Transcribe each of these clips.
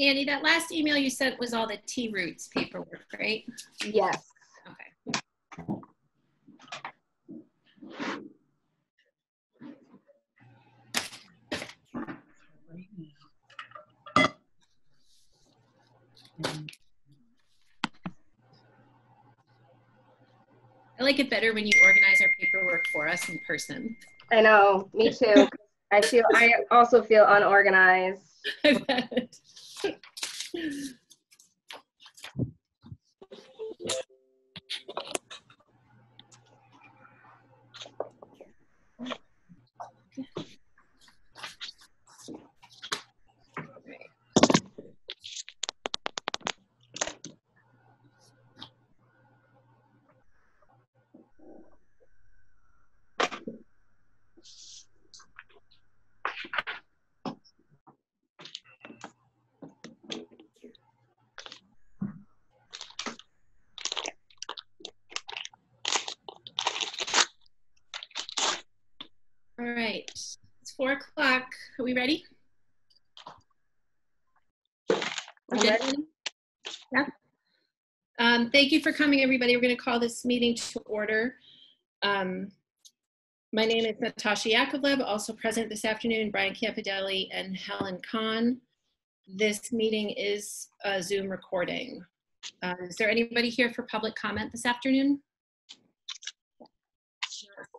Annie, that last email you sent was all the T roots paperwork, right? Yes. Okay. I like it better when you organize our paperwork for us in person. I know, me too. I feel, I also feel unorganized. I bet. Four o'clock. Are we ready? We're ready. Yeah. Um, thank you for coming, everybody. We're going to call this meeting to order. Um, my name is Natasha Yakovlev, also present this afternoon, Brian Campidelli and Helen Kahn. This meeting is a Zoom recording. Uh, is there anybody here for public comment this afternoon?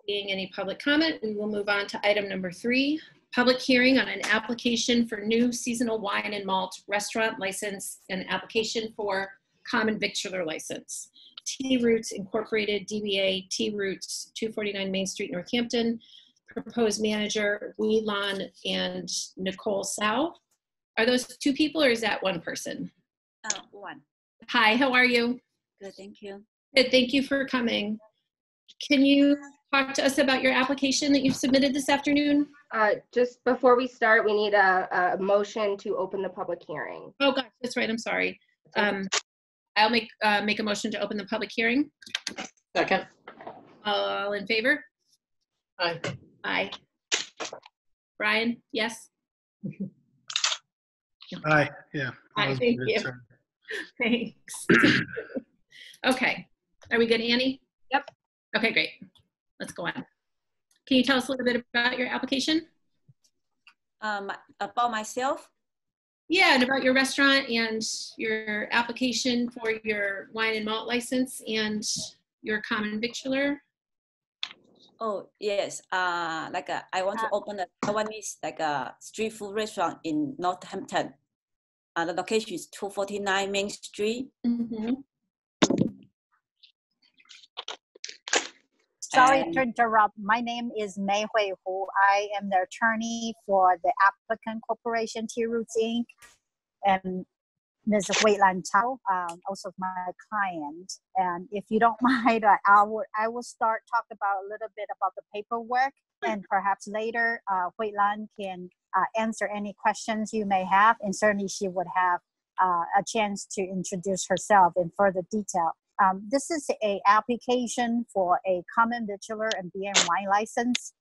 Seeing any public comment, we will move on to item number three, public hearing on an application for new seasonal wine and malt restaurant license and application for common victualler license. T Roots Incorporated, DBA T Roots, 249 Main Street, Northampton. Proposed manager, Wee Lon and Nicole Sau. Are those two people or is that one person? Uh, one. Hi, how are you? Good, thank you. Good, thank you for coming. Can you talk to us about your application that you've submitted this afternoon? Uh, just before we start, we need a, a motion to open the public hearing. Oh gosh, that's right, I'm sorry. Um, I'll make, uh, make a motion to open the public hearing. Second. All in favor? Aye. Aye. Brian, yes? Aye, yeah. Aye, I was thank muted, you. sorry. Thanks. Okay, are we good, Annie? Yep. Okay, great. Let's go on. Can you tell us a little bit about your application? Um, about myself, Yeah, and about your restaurant and your application for your wine and malt license and your common victualler. oh yes, uh, like uh, I want to open a Taiwanese like a street food restaurant in Northampton. Uh, the location is 249 Main Street. Mhm. Sorry And- to interrupt. My name is Mei Hui Hu. I am the attorney for the applicant corporation T Roots Inc. And Ms. Wei Lan Chao, um, also my client. And if you don't mind, I, I will I will start talk about a little bit about the paperwork, and perhaps later uh, Hui Lan can uh, answer any questions you may have, and certainly she would have uh, a chance to introduce herself in further detail. Um, this is a application for a common victualler and wine license.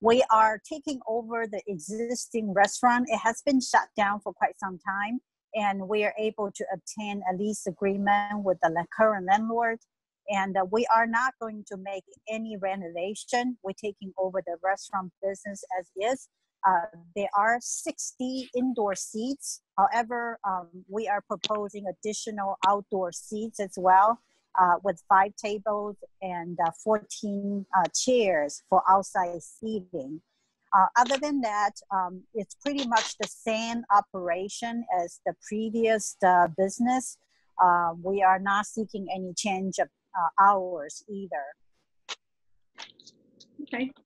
We are taking over the existing restaurant. It has been shut down for quite some time, and we are able to obtain a lease agreement with the current landlord. And uh, we are not going to make any renovation. We're taking over the restaurant business as is. Uh, there are 60 indoor seats. However, um, we are proposing additional outdoor seats as well, uh, with five tables and uh, 14 uh, chairs for outside seating. Uh, other than that, um, it's pretty much the same operation as the previous uh, business. Uh, we are not seeking any change of hours either. Okay. Thank you.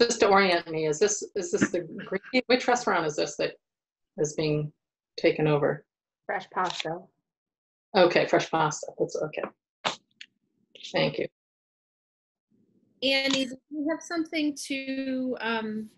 Just to orient me, is this, is this the, Green- which restaurant is this that is being taken over? Fresh pasta. Okay, Fresh Pasta, that's okay. Thank you. Annie, do you have something to um,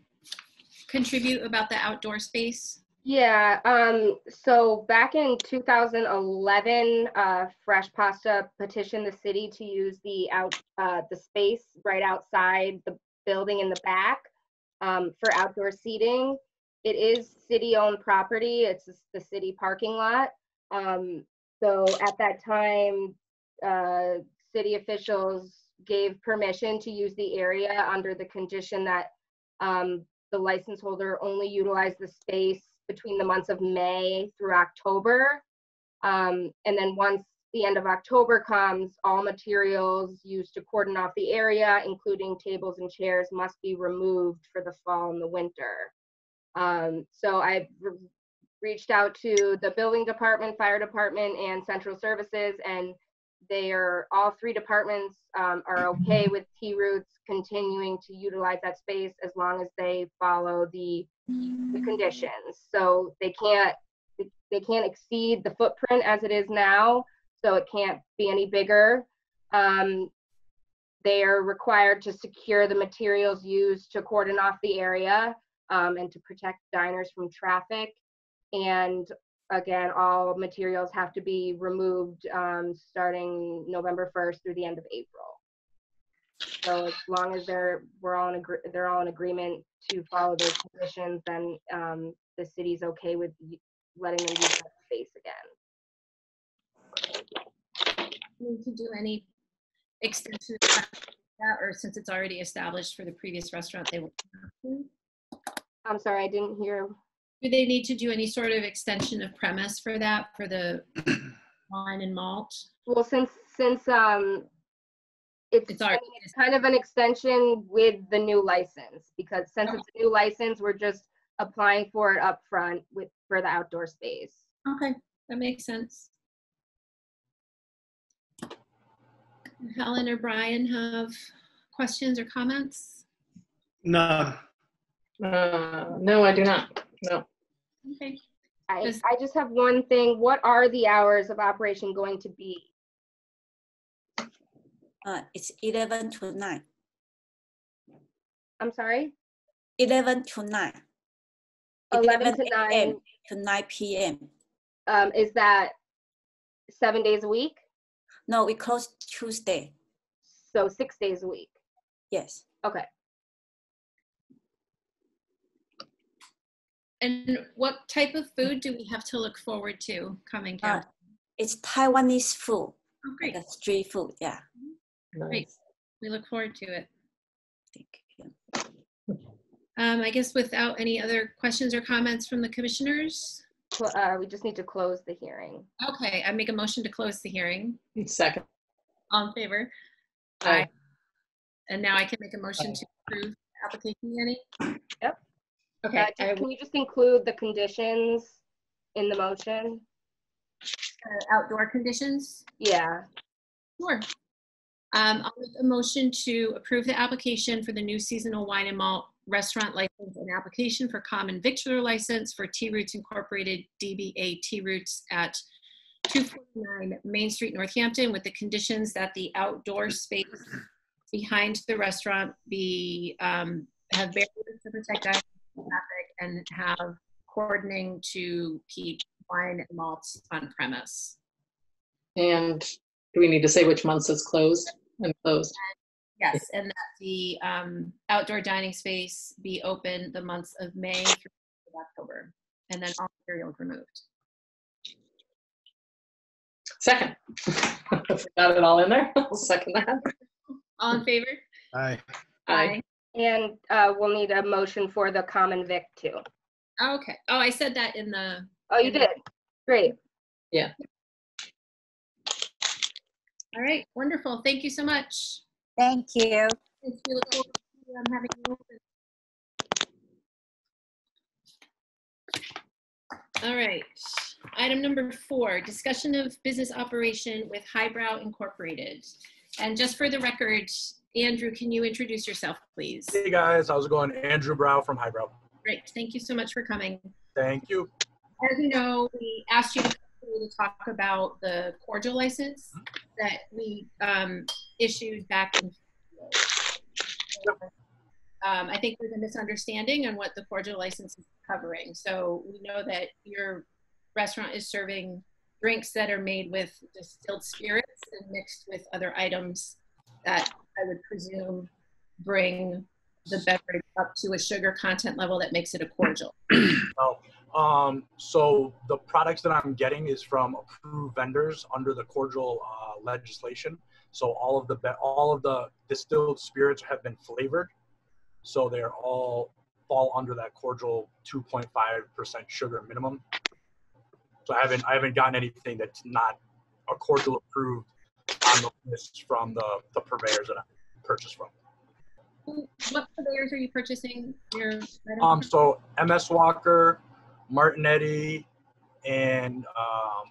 contribute about the outdoor space? Yeah, um, so back in 2011, uh, Fresh Pasta petitioned the city to use the out, uh, the space right outside the building in the back um, for outdoor seating. It is city-owned property. It's the city parking lot. Um, so at that time, uh, city officials gave permission to use the area under the condition that um, the license holder only utilize the space between the months of May through October. Um, and then once the end of October comes, all materials used to cordon off the area, including tables and chairs, must be removed for the fall and the winter. Um, so I've re- reached out to the building department, fire department, and central services, and they are, all three departments um, are okay with T Roots continuing to utilize that space as long as they follow the, the conditions. So they can't, they- can't exceed the footprint as it is now, so it can't be any bigger. Um, they are required to secure the materials used to cordon off the area um, and to protect diners from traffic. And again, all materials have to be removed um, starting November 1st through the end of April. So as long as they're, we're all in agree, they're all in agreement to follow those conditions, then um, the city's okay with letting them use that space again. Need to do any extension of that, or since it's already established for the previous restaurant, they will. I'm sorry, I didn't hear. Do they need to do any sort of extension of premise for that, for the wine and malt? Well, since, since, um, it's, It's I mean, it's kind of an extension with the new license, because since it's a new license, we're just applying for it up front with, for the outdoor space. okay, that makes sense. Helen or Brian have questions or comments? No. Uh, no, I do not. No. Okay, I, I just have one thing. What are the hours of operation going to be? Uh, it's 11 to 9. I'm sorry? 11 to 9. 11 to 9, to 9 p.m. um, is that seven days a week? No, we close Tuesday. So six days a week. Yes. Okay. and what type of food do we have to look forward to coming Uh, it's Taiwanese food, Oh, great, like street food. Yeah. Great. Nice. we look forward to it. Thank you. Um, I guess without any other questions or comments from the commissioners? Cl- Uh, we just need to close the hearing. Okay, I make a motion to close the hearing. Second. All in favor? Aye. And now I can make a motion to approve the application, Annie? Yep. Okay, Uh, just- Can you just include the conditions in the motion? uh, outdoor conditions? Yeah. Sure. Um, I'll make a motion to approve the application for the new seasonal wine and malt restaurant license and application for common victualler license for T Roots Incorporated DBA T Roots at 249 Main Street, Northampton, with the conditions that the outdoor space behind the restaurant be, um, have barriers to protect from traffic and have cordoning to keep wine and malts on premise. And do we need to say which months it's closed and closed? Yes, and that the um, outdoor dining space be open the months of May through October, and then all materials removed. Second. Got it all in there? I'll second that. All in favor? Aye. Aye. And uh, we'll need a motion for the common vic too. Okay. Oh, I said that in the, Oh, you did? Great. All right, wonderful. Thank you so much. Thank you. Thanks, We look forward to um, having you open. All right. Item number four, discussion of business operation with Highbrow Incorporated. And just for the record, Andrew, can you introduce yourself, please? Hey guys, how's it going? Andrew Brow from Highbrow. Great. Thank you so much for coming. Thank you. As you know, we asked you to to talk about the cordial license that we um, issued back in. Um, I think there's a misunderstanding on what the cordial license is covering. So we know that your restaurant is serving drinks that are made with distilled spirits and mixed with other items that I would presume bring the beverage up to a sugar content level that makes it a cordial? Oh, um, so the products that I'm getting is from approved vendors under the cordial uh, legislation. So all of the all of the distilled spirits have been flavored, so they're all fall under that cordial 2.5% sugar minimum. So I haven't I haven't gotten anything that's not a cordial approved on the list from the the purveyors that I purchased from. What purveyors are you purchasing your? Um, so MS Walker, Martignetti, and um,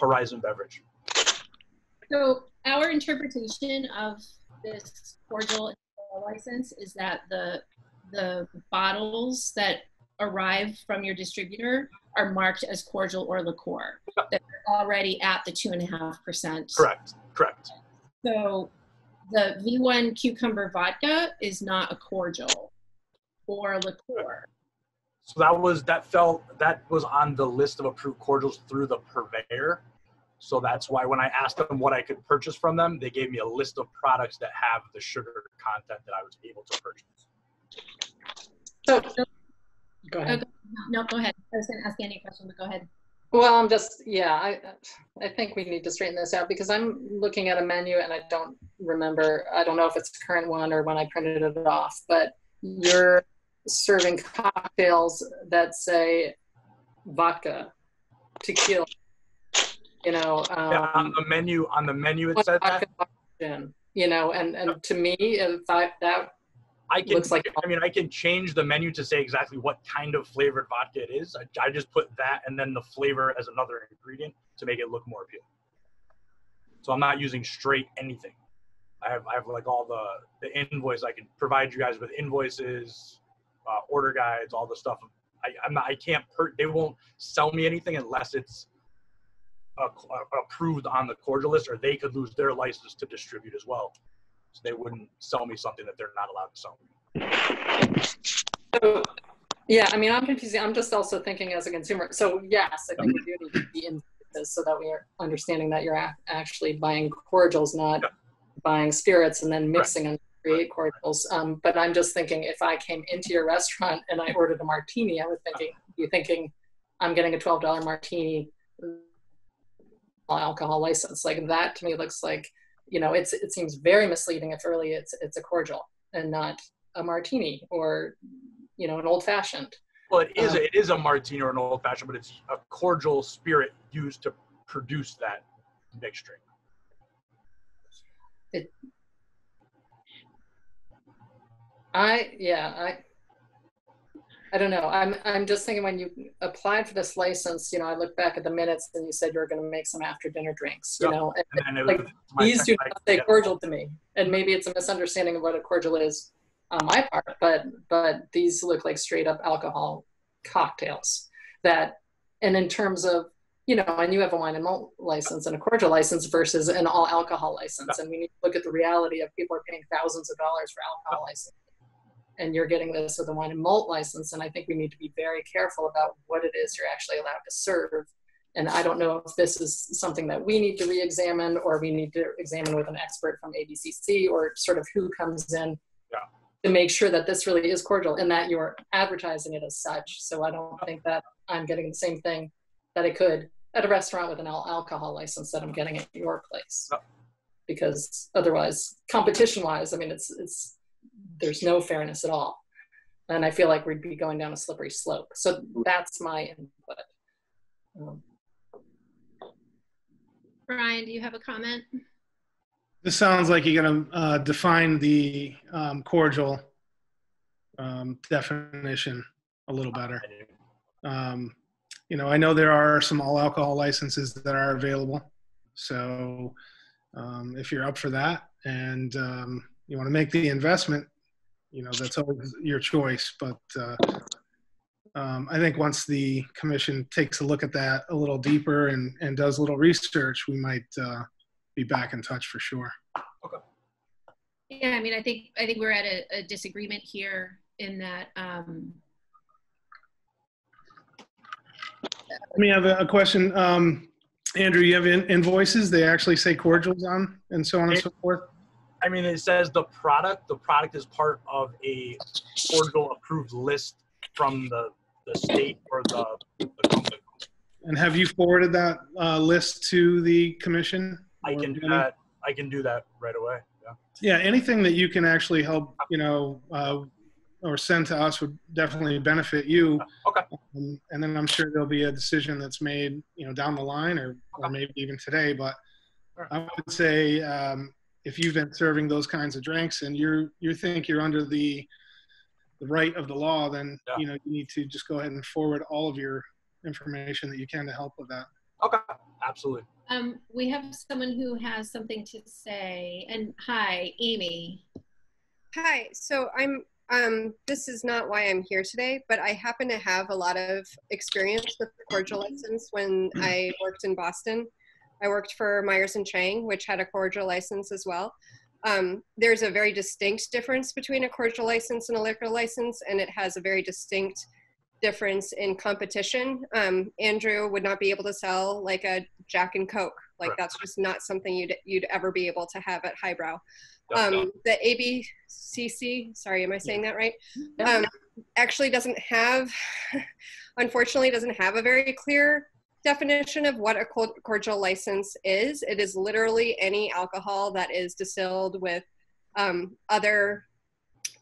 Horizon Beverage. So our interpretation of this cordial license is that the, the bottles that arrive from your distributor are marked as cordial or liqueur. That are already at the two and a half percent. Correct. Correct. So the V1 cucumber vodka is not a cordial or liqueur. So that was that felt that was on the list of approved cordials through the purveyor. So that's why when I asked them what I could purchase from them, they gave me a list of products that have the sugar content that I was able to purchase. So, go ahead. No, go ahead. I was going to ask Andy a question, but go ahead. Well, I'm just, yeah, I, I think we need to straighten this out because I'm looking at a menu and I don't remember, I don't know if it's the current one or when I printed it off, but you're serving cocktails that say vodka, tequila, you know, Yeah, on um, the menu on the menu it said that. vodka, gin, you know, and, and to me, if I, that, I can looks like- I mean I can change the menu to say exactly what kind of flavored vodka it is. I, I just put that and then the flavor as another ingredient to make it look more appealing. So I'm not using straight anything. I have I have like all the the invoice. I can provide you guys with invoices, uh, order guides, all the stuff. I, I'm not. I can't. Per, they won't sell me anything unless it's uh, approved on the cordial list, or they could lose their license to distribute as well. So they wouldn't sell me something that they're not allowed to sell me. So, yeah, I mean, I'm confused. I'm just also thinking as a consumer. So yes, I think we do need to be in this so that we are understanding that you're ac- actually buying cordials, not Yeah. buying spirits and then mixing and create cordials. Um, but I'm just thinking if I came into your restaurant and I ordered a martini, I was thinking, you thinking I'm getting a $12 martini alcohol license. Like that to me looks like, you know, it's it seems very misleading if really it's it's a cordial and not a martini or you know an old fashioned. Well, it is Um, it is a martini or an old fashioned, but it's a cordial spirit used to produce that mixed drink. I yeah I I don't know. I'm I'm just thinking when you applied for this license, you know, I look back at the minutes and you said you were going to make some after dinner drinks. You know, and And Like, was these do not say cordial to me, and maybe it's a misunderstanding of what a cordial is on my part. But but these look like straight up alcohol cocktails that, and in terms of you know, and you have a wine and malt license and a cordial license versus an all alcohol license, and we need to look at the reality of people are paying thousands of dollars for alcohol license. And you're getting this with a wine and malt license, and I think we need to be very careful about what it is you're actually allowed to serve and I don't know if this is something that we need to re-examine or we need to examine with an expert from ABCC or sort of who comes in Yeah. to make sure that this really is cordial and that you're advertising it as such. So I don't think that I'm getting the same thing that I could at a restaurant with an alcohol license that I'm getting at your place. Because otherwise, competition-wise, I mean, it's it's there's no fairness at all, and I feel like we'd be going down a slippery slope. So that's my input. Um, Brian, do you have a comment? This sounds like you're going to uh, define the um, cordial um, definition a little better. Um, you know, I know there are some all alcohol licenses that are available. So um, if you're up for that and um, you want to make the investment, you know, that's always your choice. But uh, um, I think once the commission takes a look at that a little deeper and, and does a little research, we might uh, be back in touch for sure. Okay. Yeah, I mean, I think, I think we're at a, a disagreement here in that, um, Let me have a, a question. Um, Andrew, you have in, invoices? They actually say cordials on and so on and so forth? I mean, it says the product. The product is part of a cordial approved list from the the state or the, the company. And have you forwarded that uh, list to the commission? I can do that. I can do that right away. Yeah. Yeah, anything that you can actually help, you know, uh, or send to us would definitely benefit you. Okay. Um, and then I'm sure there'll be a decision that's made, you know, down the line or, or maybe even today. But. I would say um, if you've been serving those kinds of drinks and you're you think you're under the the right of the law, then Yeah. you know you need to just go ahead and forward all of your information that you can to help with that. Okay. Absolutely. Um, we have someone who has something to say. And hi, Amy. Hi, so I'm, um, this is not why I'm here today, but I happen to have a lot of experience with cordial license when I worked in Boston. I worked for Myers and Chang, which had a cordial license as well. Um, there's a very distinct difference between a cordial license and a liquor license, and it has a very distinct difference in competition. Um, Andrew would not be able to sell like a Jack and Coke. Like Right. that's just not something you'd you'd ever be able to have at Highbrow Yep, yep. um, the ABCC, sorry, am I saying that right? Yeah. Um, actually doesn't have, unfortunately, doesn't have a very clear definition of what a cordial license is. It is literally any alcohol that is distilled with um, other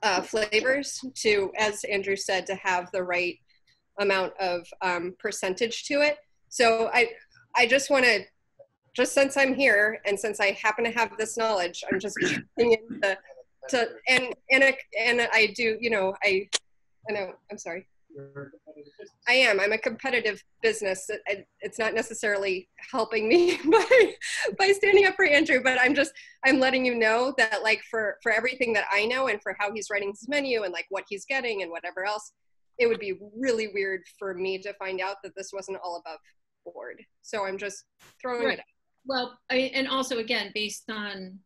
uh, flavors to, as Andrew said, to have the right amount of um, percentage to it. So I, I just want to just since I'm here and since I happen to have this knowledge, I'm just in to, to and and I, and I do, you know, I, I know, I'm sorry. I am. I'm a competitive business. It- it- It's not necessarily helping me by by standing up for Andrew, but I'm just I'm letting you know that like for for everything that I know and for how he's writing his menu and like what he's getting and whatever else, it would be really weird for me to find out that this wasn't all above board. So I'm just throwing Right. it out. Well, I, and also again, based on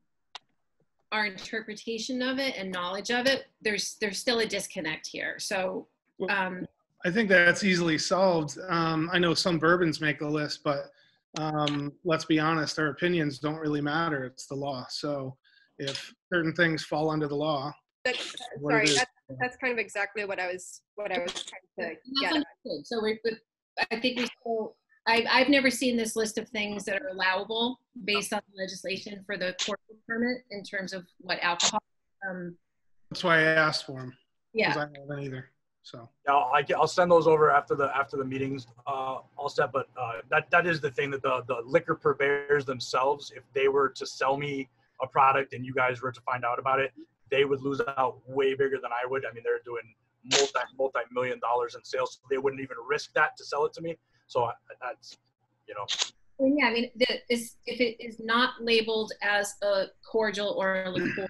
our interpretation of it and knowledge of it, there's there's still a disconnect here. So um, I think that's easily solved. Um, I know some bourbons make the list, but um, let's be honest, our opinions don't really matter. It's the law. So if certain things fall under the law, That's sorry. That's, that's kind of exactly what I was what I was trying to that's get. at. So we're, but I think we still. I, I've never seen this list of things that are allowable based on the legislation for the court permit in terms of what alcohol. Um, that's why I asked for them. yeah. Because I haven't either. So Yeah, I'll, I, will send those over after the after the meetings uh, all set. But uh, that that is the thing that the the liquor purveyors themselves, if they were to sell me a product and you guys were to find out about it, they would lose out way bigger than I would. I mean, they're doing multi multi million dollars in sales. So they wouldn't even risk that to sell it to me. So I, that's you know And yeah, I mean, the, is, if it is not labeled as a cordial or a liqueur,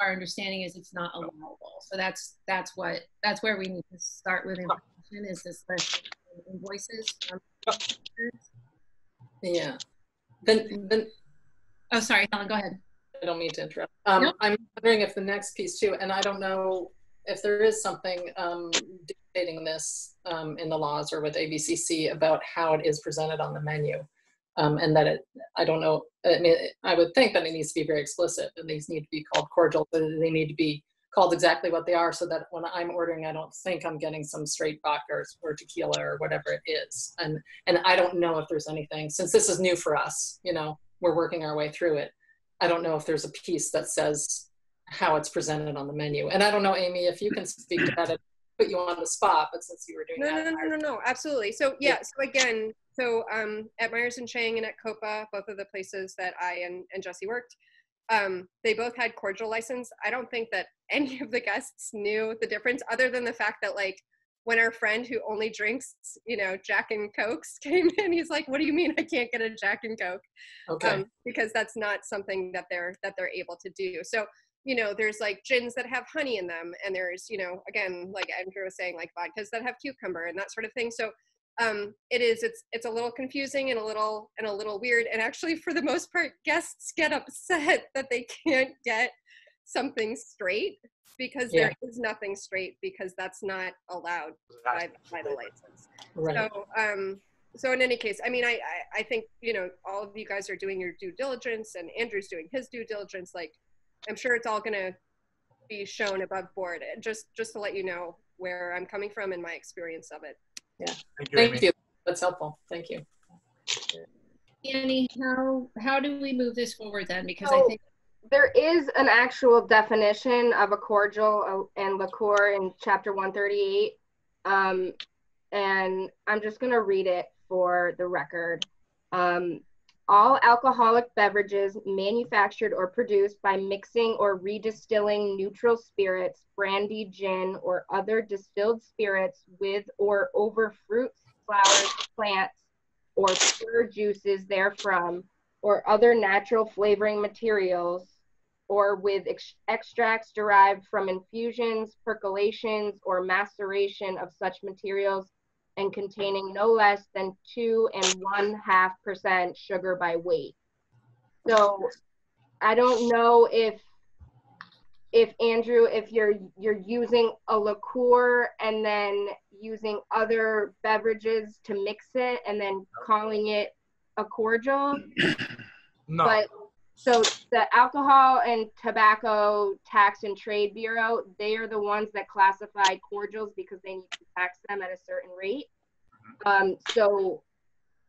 our understanding is it's not allowable. So that's that's what that's where we need to start with information. Is this list of invoices? from- Yeah. Then, then Oh, sorry, Helen, go ahead. I don't mean to interrupt. Um, No. I'm wondering if the next piece too, and I don't know if there is something um, dictating this um, in the laws or with ABCC about how it is presented on the menu. Um, and that it, I don't know, I mean, I would think that it needs to be very explicit and these need to be called cordial, but they need to be called exactly what they are so that when I'm ordering, I don't think I'm getting some straight vodka or, or tequila or whatever it is. And, and I don't know if there's anything, since this is new for us, you know, we're working our way through it. I don't know if there's a piece that says how it's presented on the menu. And I don't know, Amy, if you can speak to that, it put you on the spot, but since you were doing No, that. no, no, no, no, no, absolutely. So yeah, so again, so um, at Myers and Chang and at Coppa, both of the places that I and, and Jesse worked, um, they both had cordial license. I don't think that any of the guests knew the difference, other than the fact that like when our friend who only drinks, you know, Jack and Cokes came in, he's like, "What do you mean I can't get a Jack and Coke?" Okay. um, because that's not something that they're that they're able to do. So you know, there's like gins that have honey in them, and there's you know, again, like Andrew was saying, like vodkas that have cucumber and that sort of thing. So um, it is it's it's a little confusing and a little and a little weird. And actually, for the most part, guests get upset that they can't get something straight because there is nothing straight because that's not allowed by, by the license. right. So, um, so in any case, I mean, I, I, I think, you know, all of you guys are doing your due diligence and Andrew's doing his due diligence. Like, I'm sure it's all gonna be shown above board. And Just just to let you know where I'm coming from and my experience of it. Thank you, Amy. Thank you. That's helpful. Thank you. Annie, how, how do we move this forward then? Because I So- think, There is an actual definition of a cordial uh, and liqueur in chapter 138. Um, and I'm just going to read it for the record. Um, all alcoholic beverages manufactured or produced by mixing or redistilling neutral spirits, brandy, gin, or other distilled spirits with or over fruits, flowers, plants, or pure juices therefrom, or other natural flavoring materials, or with ex- extracts derived from infusions, percolations, or maceration of such materials, and containing no less than two and one half percent sugar by weight. So I don't know if if Andrew, if you're you're using a liqueur and then using other beverages to mix it and then calling it a cordial. No, But so the Alcohol and Tobacco Tax and Trade Bureau, they are the ones that classify cordials because they need to tax them at a certain rate. Um, so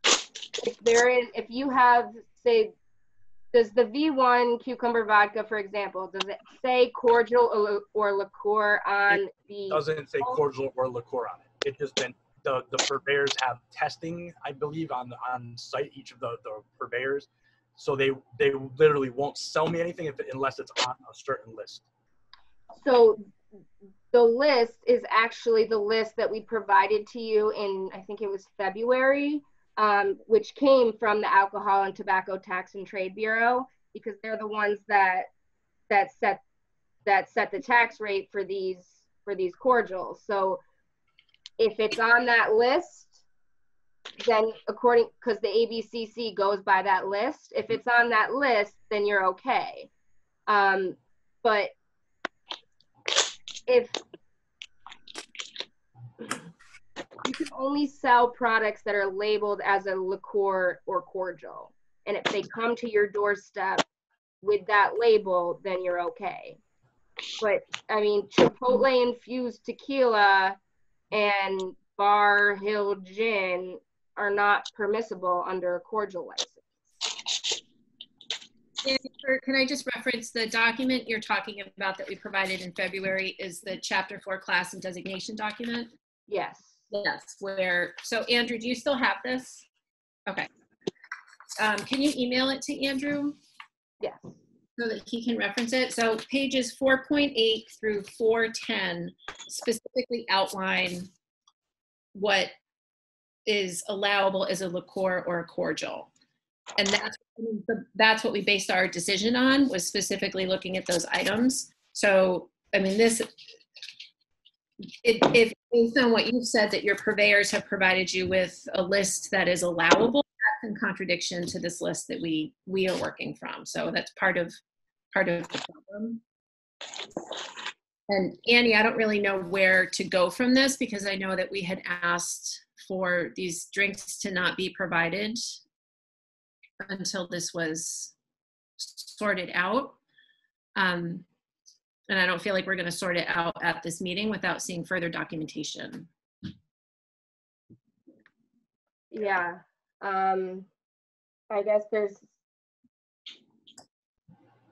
if there is, if you have, say, does the V1 cucumber vodka, for example, does it say cordial or, liqueur on the? doesn't say cordial or liqueur on it. It just been the the purveyors have testing, I believe, on the on site each of the the purveyors, so they they literally won't sell me anything if unless it's on a certain list. So the list is actually the list that we provided to you in, I think it was February, um, which came from the Alcohol and Tobacco Tax and Trade Bureau because they're the ones that that set that set the tax rate for these for these cordials. So if it's on that list, then according because the ABCC goes by that list, if it's on that list, then you're okay. Um, but if you can only sell products that are labeled as a liqueur or cordial, and if they come to your doorstep with that label, then you're okay. But I mean, Chipotle infused tequila and Barr Hill gin are not permissible under a cordial license. Can I just reference the document you're talking about that we provided in February is the chapter four class and designation document? Yes. Yes, where, so Andrew, do you still have this? Okay. Um, can you email it to Andrew Yes. so that he can reference it? So pages 4.8 through 410 specifically outline what is allowable as a liqueur or a cordial. And that's, that's what we based our decision on, was specifically looking at those items. So, I mean, this, if, if based on what you've said that your purveyors have provided you with a list that is allowable, that's in contradiction to this list that we we are working from. So that's part of part of the problem. And Annie, I don't really know where to go from this because I know that we had asked for these drinks to not be provided until this was sorted out. Um, and I don't feel like we're going to sort it out at this meeting without seeing further documentation. Yeah. Um, I guess there's,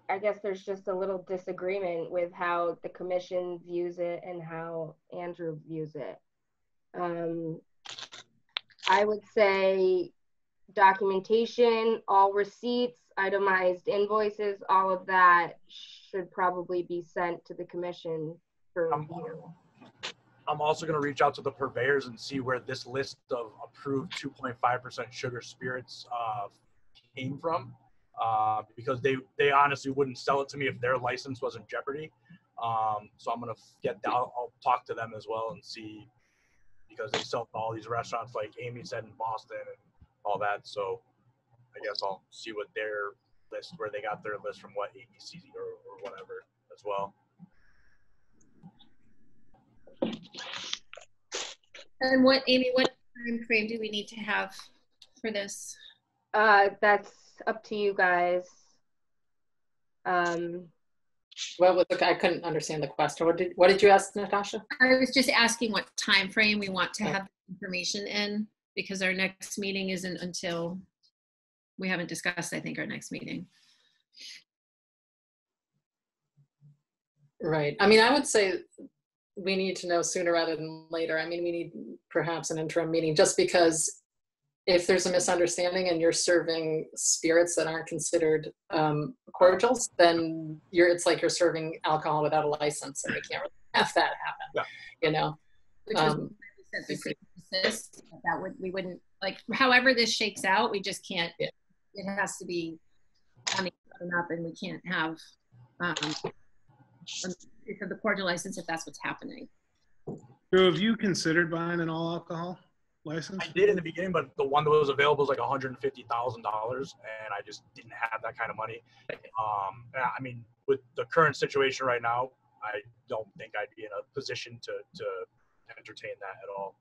I guess there's just a little disagreement with how the commission views it and how Andrew views it. Um, I would say documentation, all receipts, itemized invoices, all of that should probably be sent to the commission for Um, review. I'm also going to reach out to the purveyors and see where this list of approved 2.5% sugar spirits uh, came from, uh, because they they honestly wouldn't sell it to me if their license was in jeopardy. Um, so I'm going to get that. I'll, I'll talk to them as well and see, because they sell to all these restaurants like Amy said in Boston and all that. So I guess I'll see what their list, where they got their list from, what ABC or, or whatever as well. And what, Amy, what time frame do we need to have for this? Uh, that's up to you guys. Um, What was, I couldn't understand the question. What did, what did you ask, Natasha? I was just asking what time frame we want to Okay. have information in, because our next meeting isn't until, we haven't discussed, I think, our next meeting. Right. I mean, I would say we need to know sooner rather than later. I mean, we need perhaps an interim meeting just because if there's a misunderstanding and you're serving spirits that aren't considered um, cordials, then you're it's like you're serving alcohol without a license, and we can't really have that happen. Yeah. You know. Which is Um, why we said the cease and desist, That would, we wouldn't, like, however this shakes out, we just can't, Yeah. it has to be on the up and we can't have, um, the cordial license if that's what's happening. So, have you considered buying an all alcohol license? I did in the beginning, but the one that was available was like $150,000, and I just didn't have that kind of money. Um, I mean, with the current situation right now, I don't think I'd be in a position to to entertain that at all.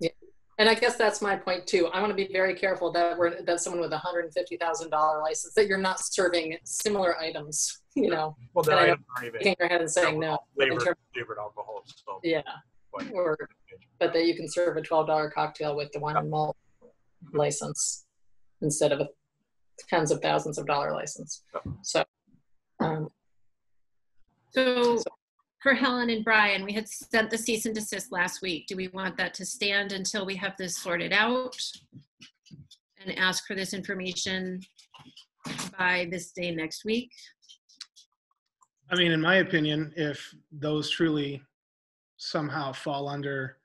Yeah. And I guess that's my point too. I want to be very careful that we're that someone with a hundred and fifty thousand dollar license that you're not serving similar items. You know, Well, the And I items aren't even shaking your head and saying no. in flavored, terms- flavored alcohol. So, Yeah, but- or but that you can serve a twelve dollar cocktail with the wine and malt license instead of a tens of thousands of dollar license. So, um, So for Helen and Brian, we had sent the cease and desist last week. Do we want that to stand until we have this sorted out? And ask for this information by this day next week? I mean, in my opinion, if those truly somehow fall under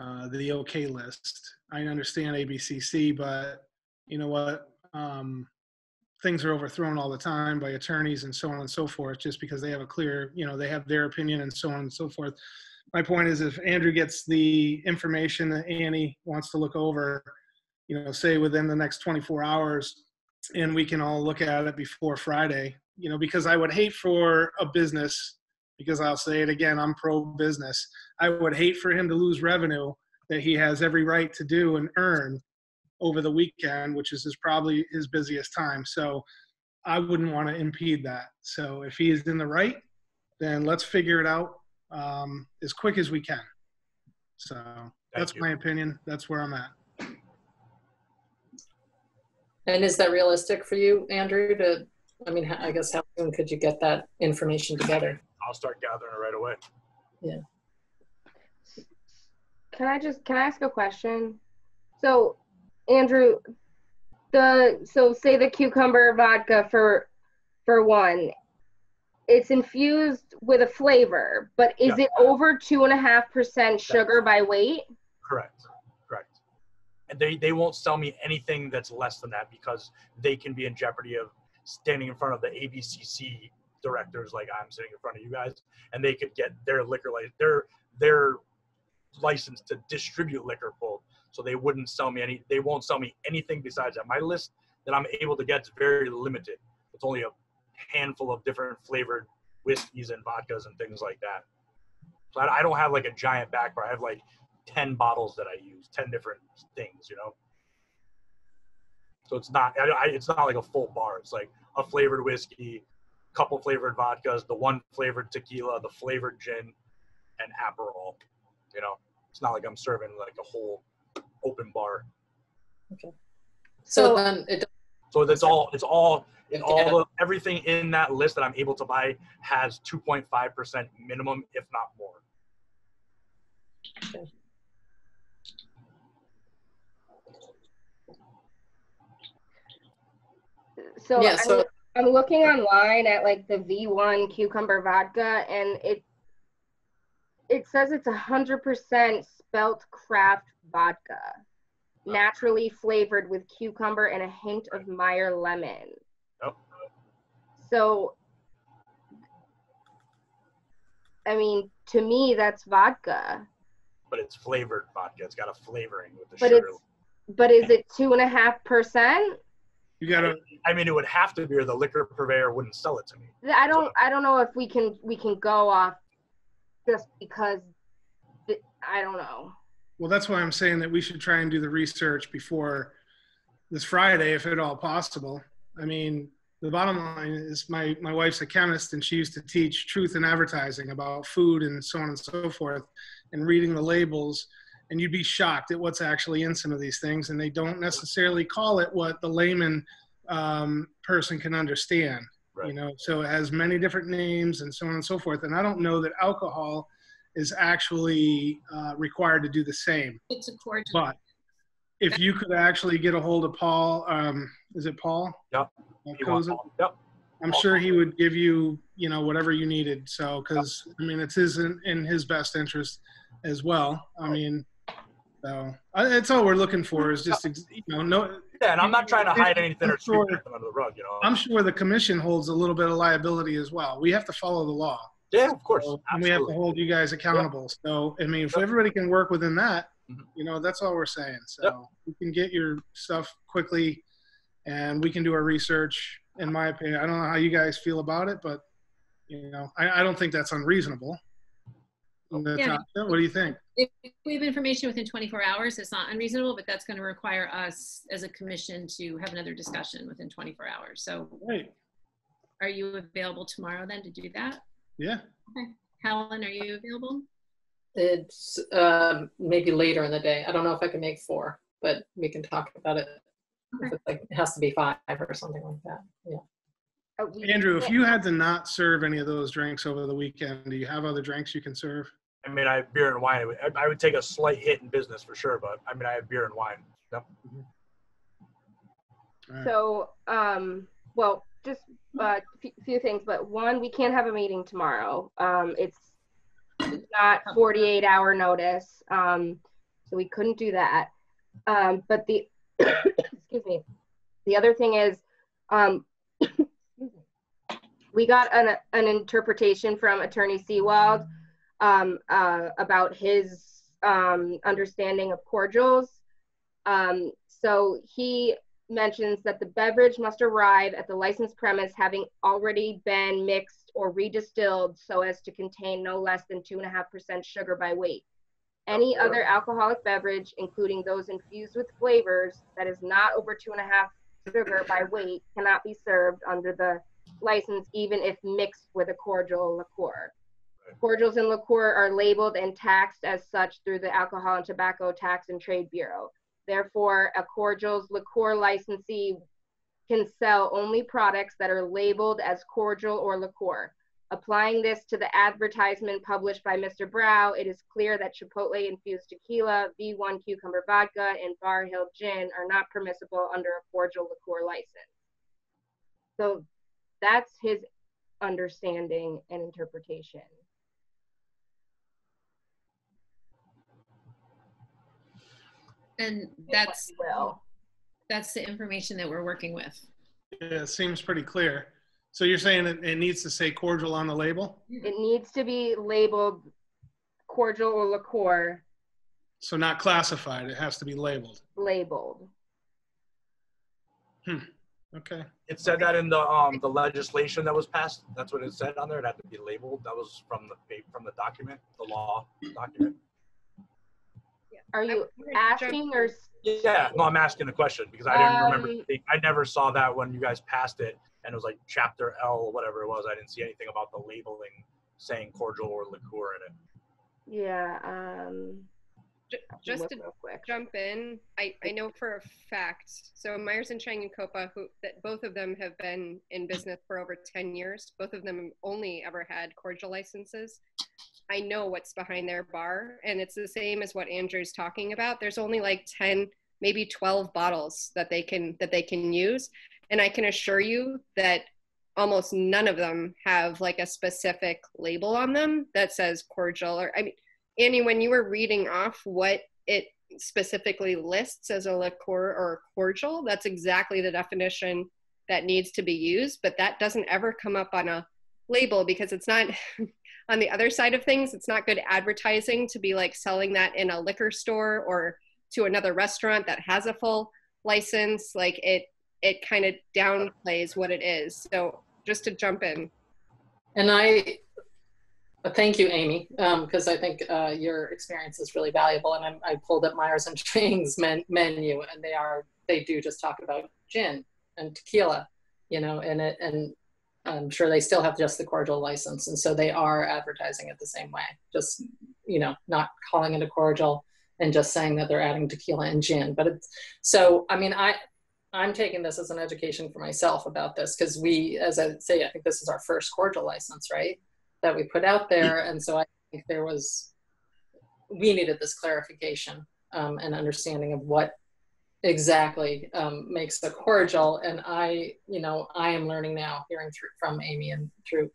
uh, the okay list, I understand ABCC, but you know what? Um, things are overthrown all the time by attorneys and so on and so forth, just because they have a clear, you know, they have their opinion and so on and so forth. My point is, if Andrew gets the information that Annie wants to look over, you know, say within the next 24 hours, and we can all look at it before Friday, you know, because I would hate for a business, because I'll say it again, I'm pro business. I would hate for him to lose revenue that he has every right to do and earn over the weekend, which is his, probably his busiest time. So I wouldn't want to impede that. So if he is in the right, then let's figure it out um, as quick as we can. So that's you. my opinion. That's where I'm at. and is that realistic for you, Andrew? To, I mean, I guess how soon could you get that information together? I'll start gathering it right away. Yeah. Can I just can I ask a question? So, Andrew, the so say the cucumber vodka for for one, it's infused with a flavor, but is Yeah. it over two and a half percent sugar by weight? Correct. Correct. And they, they won't sell me anything that's less than that because they can be in jeopardy of standing in front of the ABCC directors like I'm sitting in front of you guys, and they could get their liquor license, their their license to distribute liquor pulled. So they wouldn't sell me any. They won't sell me anything besides that. My list that I'm able to get is very limited. It's only a handful of different flavored whiskeys and vodkas and things like that. So I, don't have like a giant back bar. I have like 10 bottles that I use, 10 different things, you know? So it's not, I, it's not like a full bar. It's like a flavored whiskey, couple flavored vodkas, the one flavored tequila, the flavored gin, and Aperol, you know? It's not like I'm serving like a whole open bar. So, So- then it So that's all, it's all, and all Yeah. the, everything in that list that I'm able to buy has 2.5% minimum, if not more. Okay. So, Yeah, I'm, so- I'm looking online at like the V1 cucumber vodka, and it it says it's hundred percent spelt craft vodka, oh. naturally flavored with cucumber and a hint of Meyer lemon. Yep. So, I mean, to me, that's vodka. But it's flavored vodka. It's got a flavoring with the But sugar. it's but is it two and a half percent? You got to, I mean, it would have to be, or the liquor purveyor wouldn't sell it to me. I don't I don't know if we can we can go off just because th- I don't know. well, that's why I'm saying that we should try and do the research before this Friday, if at all possible. I mean, the bottom line is my, my wife's a chemist and she used to teach truth in advertising about food and so on and so forth and reading the labels and you'd be shocked at what's actually in some of these things and they don't necessarily call it what the layman um, person can understand Right. you know so it has many different names and so on and so forth and i don't know that alcohol is actually uh, required to do the same It's a cordial. but if you could actually get a hold of paul um, is it paul Yep. You want- Yep. i'm sure he would give you you know whatever you needed so because i mean it's his in, in his best interest as well i mean so that's all we're looking for is just you know no Yeah, and I'm not trying to hide anything or I'm sure- sweep under the rug, you know. i'm sure the commission holds a little bit of liability as well we have to follow the law yeah, of course. So, and we have to hold you guys accountable. So, I mean, if Yep. everybody can work within that, Mhm. you know, that's all we're saying. So Yep. we can get your stuff quickly and we can do our research. In my opinion, I don't know how you guys feel about it, but you know, I, I don't think that's unreasonable. Natasha, what do you think? If we have information within 24 hours, it's not unreasonable, but that's going to require us as a commission to have another discussion within 24 hours. So Right. are you available tomorrow then to do that? Yeah. Okay. Helen, are you available? It's um, maybe later in the day. I don't know if I can make four, but we can talk about it. Okay. it's like, it has to be five or something like that. Yeah. Uh, Andrew, if you had to not serve any of those drinks over the weekend, do you have other drinks you can serve? I mean, I have beer and wine. I would, I would take a slight hit in business for sure, but I mean, I have beer and wine. Yep. All right. So, um, well, just a few things, but one, we can't have a meeting tomorrow. Um, it's not 48 hour notice. Um, so we couldn't do that. Um, but the, excuse me, the other thing is, um, we got an, an interpretation from Attorney Seawald um, uh, about his um, understanding of cordials. Um, so he mentions that the beverage must arrive at the licensed premise having already been mixed or redistilled so as to contain no less than 2.5% sugar by weight. Any other alcoholic beverage, including those infused with flavors that is not over 2.5 sugar by weight, cannot be served under the license even if mixed with a cordial liqueur. Cordials and liqueur are labeled and taxed as such through the Alcohol and Tobacco Tax and Trade Bureau. Therefore, a cordials liqueur licensee can sell only products that are labeled as cordial or liqueur. Applying this to the advertisement published by Mr. Brow, it is clear that Chipotle infused tequila, V1 cucumber vodka, and Barr Hill gin are not permissible under a cordial liqueur license. So that's his understanding and interpretation. And that's, Will. that's the information that we're working with. Yeah, it seems pretty clear. So you're saying it, it needs to say cordial on the label? It needs to be labeled cordial or liqueur So not classified, it has to be labeled. labeled. Okay. It said that in the um the legislation that was passed. That's what it said on there. It had to be labeled. That was from the from the document, the law document. Are you I'm gonna jump- asking or? Yeah, no, I'm asking the question because I didn't remember. Um, seeing- I never saw that when you guys passed it, and it was like chapter L, whatever it was. I didn't see anything about the labeling saying cordial or liqueur in it. Yeah, um. Ju- Just to quick. jump in, I, I know for a fact, so Myers and Chang and Coppa, who, that both of them have been in business for over 10 years. Both of them only ever had cordial licenses. I know what's behind their bar, and it's the same as what Andrew's talking about. There's only like 10, maybe 12 bottles that they can that they can use, and I can assure you that almost none of them have like a specific label on them that says cordial or I mean Annie, when you were reading off what it specifically lists as a liqueur or a cordial, that's exactly the definition that needs to be used, but that doesn't ever come up on a label because it's not on the other side of things, it's not good advertising to be like selling that in a liquor store or to another restaurant that has a full license. Like it it kind of downplays what it is. So just to jump in. And I thank you, Amy, because I think uh, your experience is really valuable. And I'm, I pulled up Myers and Chang's men, menu, and they are they do just talk about gin and tequila. you know, and it, and I'm sure they still have just the cordial license. And so they are advertising it the same way, just, you know, not calling it a cordial and just saying that they're adding tequila and gin. But it's, so, I mean, I, I'm taking this as an education for myself about this because we, as I say, I think this is our first cordial license, right? That we put out there. And so I think there was, we needed this clarification um, and understanding of what exactly um, makes a cordial. And I, you know, I am learning now, hearing through from Amy and through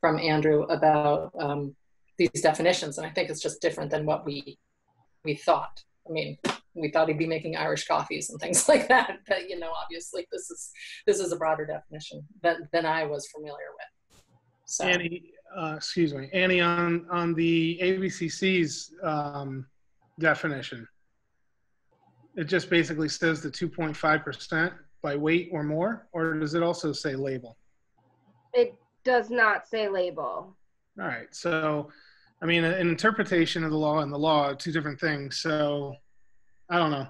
from Andrew about um, these definitions. And I think it's just different than what we we thought. I mean, we thought he'd be making Irish coffees and things like that. But you know, obviously, this is this is a broader definition than than I was familiar with. So. Annie, uh, excuse me, Annie, on on the ABCC's um, definition, it just basically says the 2.5% by weight or more, or does it also say label? It does not say label. All right, so I mean, an interpretation of the law and the law are two different things. So I don't know.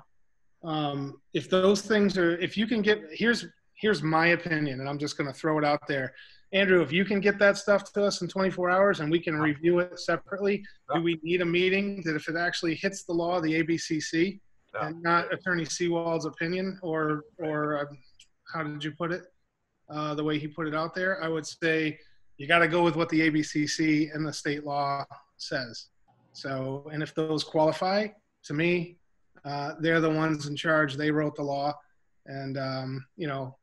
Um, if those things are, if you can get, here's here's my opinion, and I'm just going to throw it out there. Andrew, if you can get that stuff to us in 24 hours and we can review it separately, do we need a meeting that if it actually hits the law, the ABCC, No. and not Attorney Seawald's opinion, or or um, how did you put it? Uh, the way he put it out there, I would say you got to go with what the ABCC and the state law says. So, and if those qualify, to me, uh, they're the ones in charge. They wrote the law, and um, you know,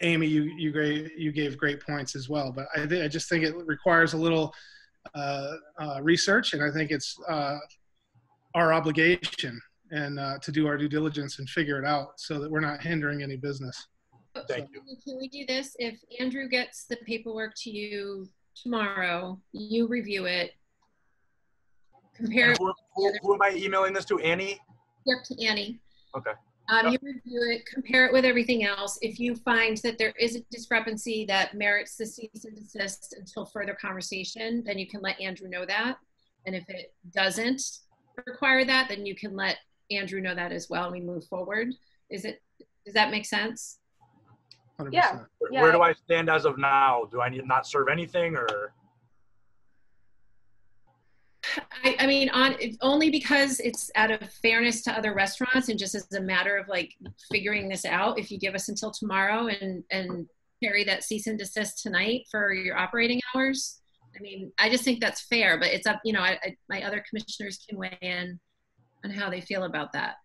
Amy, you you gave you gave great points as well. But I th- I just think it requires a little uh, uh, research, and I think it's uh, our obligation and uh, to do our due diligence and figure it out so that we're not hindering any business. Thank you. Can we do this? If Andrew gets the paperwork to you tomorrow, you review it, compare it Who, who, who am I emailing this to? Annie? Yep, to Annie. Okay. Um, you review it, compare it with everything else. If you find that there is a discrepancy that merits the cease and desist until further conversation, then you can let Andrew know that. And if it doesn't require that, then you can let Andrew know that as well and we move forward. Is it, does that make sense? 100%. Yeah. Where, Yeah. where do I stand as of now? Do I need not serve anything or? I, I mean, on it's only because it's out of fairness to other restaurants and just as a matter of like figuring this out. If you give us until tomorrow and and carry that cease and desist tonight for your operating hours, I mean, I just think that's fair. But it's up, you know, I, I, my other commissioners can weigh in on how they feel about that.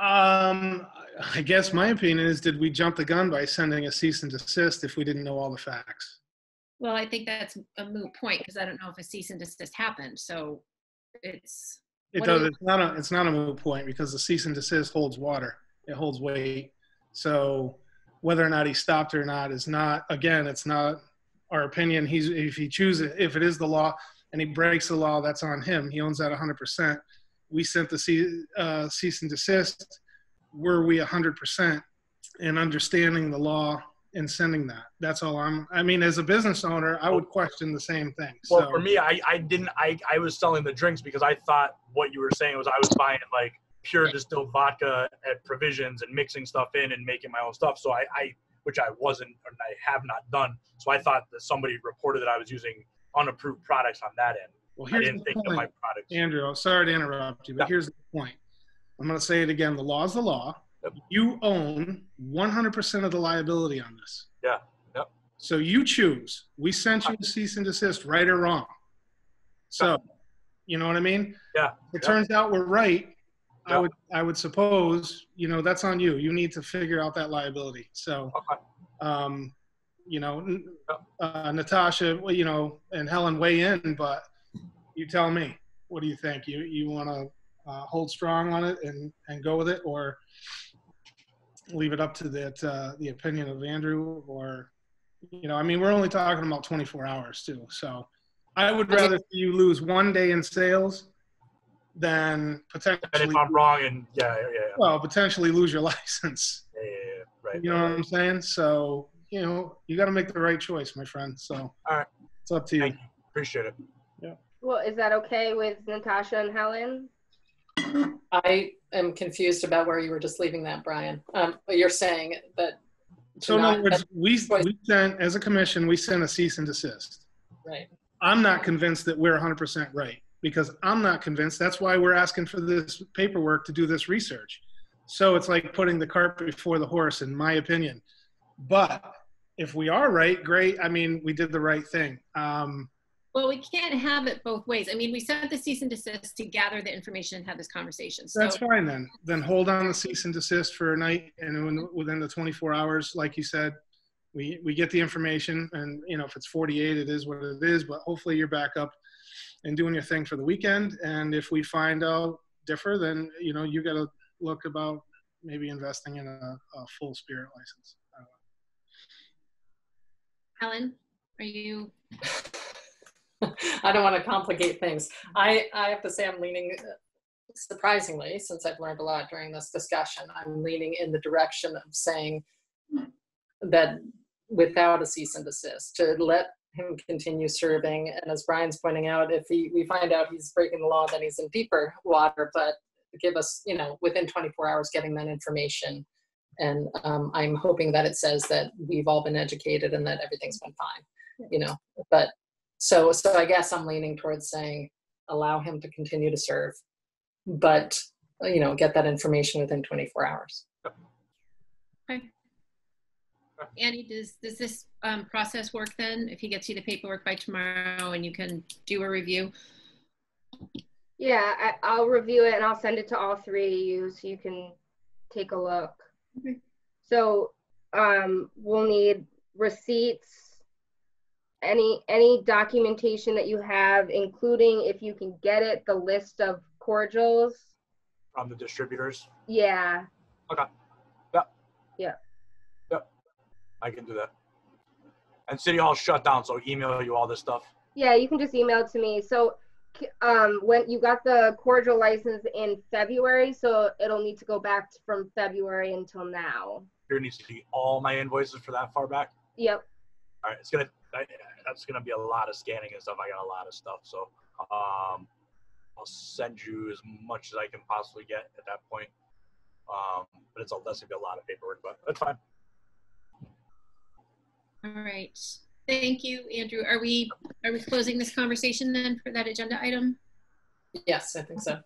Um, I guess my opinion is, did we jump the gun by sending a cease and desist if we didn't know all the facts? Well, I think that's a moot point because I don't know if a cease and desist happened. So it's It does. you- It's not a. It's not a moot point because the cease and desist holds water. It holds weight. So whether or not he stopped or not is not. Again, it's not our opinion. He's if he chooses if it is the law and he breaks the law, that's on him. He owns that 100 percent. We sent the cease, uh, cease and desist. Were we 100 percent in understanding the law and sending that? That's all I'm. I mean, as a business owner, I would question the same thing. Well, so for me, I, I didn't, I, I was selling the drinks because I thought what you were saying was I was buying like pure distilled vodka at provisions and mixing stuff in and making my own stuff. So I, I, which I wasn't, and I have not done. So I thought that somebody reported that I was using unapproved products on that end. well, I here's didn't the think that my point. products. Andrew, sorry to interrupt you, but here's the point. I'm going to say it again. The law is the law. Yep. You own 100% of the liability on this. Yeah. Yep. So you choose. We sent you a cease and desist, right or wrong. So, you know what I mean? Yeah. If it Yeah. turns out we're right, I would I would suppose, you know, that's on you. You need to figure out that liability. So, Okay. um, you know, uh, Natasha, you know, and Helen weigh in, but you tell me, what do you think? You you want to uh, hold strong on it and and go with it, or leave it up to that uh, the opinion of Andrew, or you know, I mean, we're only talking about 24 hours too. So, I would rather see you lose one day in sales than And potentially if I'm wrong, and yeah, yeah, yeah, well potentially lose your license. yeah, yeah, yeah, right. You know right, what. I'm saying? So, you know, you got to make the right choice, my friend. So, All right. it's up to you. You. Appreciate it. Yeah. Well, is that okay with Natasha and Helen? I am confused about where you were just leaving that, Brian. Um, but you're saying that So in other words, we, Right. we sent, as a commission, we sent a cease and desist. Right. I'm not convinced that we're 100% right because I'm not convinced. That's why we're asking for this paperwork to do this research. So it's like putting the cart before the horse, in my opinion. But if we are right, great. I mean, we did the right thing. Um, Well, we can't have it both ways. I mean, we sent the cease and desist to gather the information and have this conversation. So that's fine then. Then hold on the cease and desist for a night, and then within the 24 hours, like you said, we we get the information, and you know if it's 48, it is what it is. But hopefully you're back up and doing your thing for the weekend. And if we find out differ, then you know you got to look about maybe investing in a, a full spirit license. Helen, are you? I don't want to complicate things. I, I have to say I'm leaning, surprisingly, since I've learned a lot during this discussion, I'm leaning in the direction of saying that without a cease and desist, to let him continue serving. And as Brian's pointing out, if he, we find out he's breaking the law, then he's in deeper water, but give us, you know, within 24 hours, getting that information. And um, I'm hoping that it says that we've all been educated and that everything's been fine, you know, but so, so I guess I'm leaning towards saying allow him to continue to serve, but you know, get that information within 24 hours. Okay. Annie, does, does this um, process work then? If he gets you the paperwork by tomorrow and you can do a review? Yeah, I, I'll review it and I'll send it to all three of you so you can take a look. Okay. So, um, we'll need receipts, any, any documentation that you have, including if you can get it, the list of cordials. from the distributors. Yeah, Okay. Yep. Yep. Yep. I can do that. And City Hall shut down, so email you all this stuff. yeah, you can just email it to me. So, um, when you got the cordial license in February, so it'll need to go back from February until now. Here needs to be all my invoices for that far back. Yep. All right, it's gonna I, that's gonna be a lot of scanning and stuff. I got a lot of stuff, so um, I'll send you as much as I can possibly get at that point. Um, but it's a that's gonna be a lot of paperwork, but that's fine. All right. Thank you, Andrew. Are we, are we closing this conversation then for that agenda item? Yes, I think so.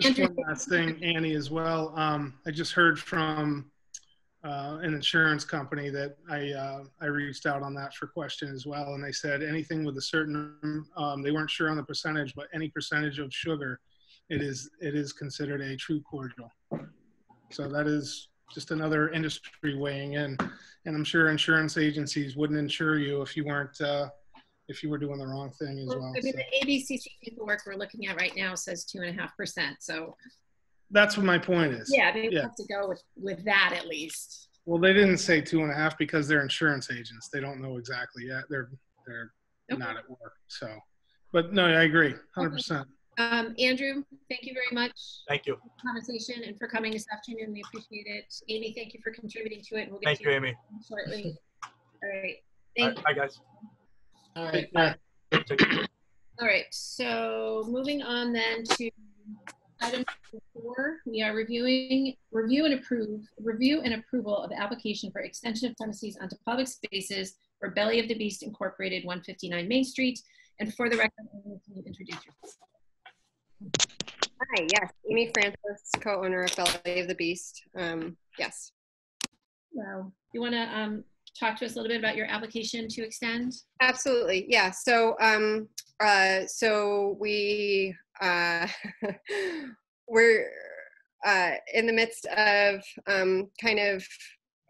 Just Andrew? one last thing, Annie, as well. Um, I just heard from uh, an insurance company that I uh, I reached out on that for question as well, and they said anything with a certain um, they weren't sure on the percentage, but any percentage of sugar, it is it is considered a true cordial. So that is just another industry weighing in, and I'm sure insurance agencies wouldn't insure you if you weren't uh, if you were doing the wrong thing as well. I mean, So the ABCC paperwork we're looking at right now says two and a half percent. So, that's what my point is. yeah, they Yeah. have to go with, with that at least. Well, they didn't say two and a half because they're insurance agents. They don't know exactly yet. They're they're Okay. not at work. So, but no, I agree, hundred percent. Um, Andrew, thank you very much Thank you. for the conversation and for coming this afternoon. We appreciate it. Amy, thank you for contributing to it. We'll get Thank to you, Amy. shortly. All right. All Thank right, bye, guys. All right. Take care. All right, so moving on then to item four, we are reviewing, review and approve, review and approval of application for extension of premises onto public spaces for Belly of the Beast Incorporated, 159 Main Street. And for the record, Amy, can you introduce yourself? Hi, yes, Amy Francis, co-owner of Belly of the Beast. Um, yes. Wow. You want to um, talk to us a little bit about your application to extend? Absolutely, yeah. So, um, uh, so we uh, we're uh, in the midst of um, kind of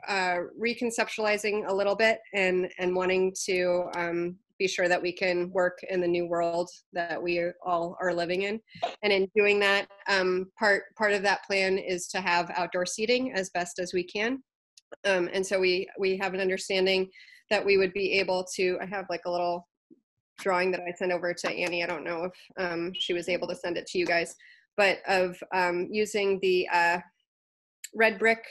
uh, reconceptualizing a little bit and and wanting to um, be sure that we can work in the new world that we all are living in. And in doing that, um, part part of that plan is to have outdoor seating as best as we can. Um, and so we we have an understanding that we would be able to. I have like a little drawing that I sent over to Annie. I don't know if um, she was able to send it to you guys, but of um, using the uh, red brick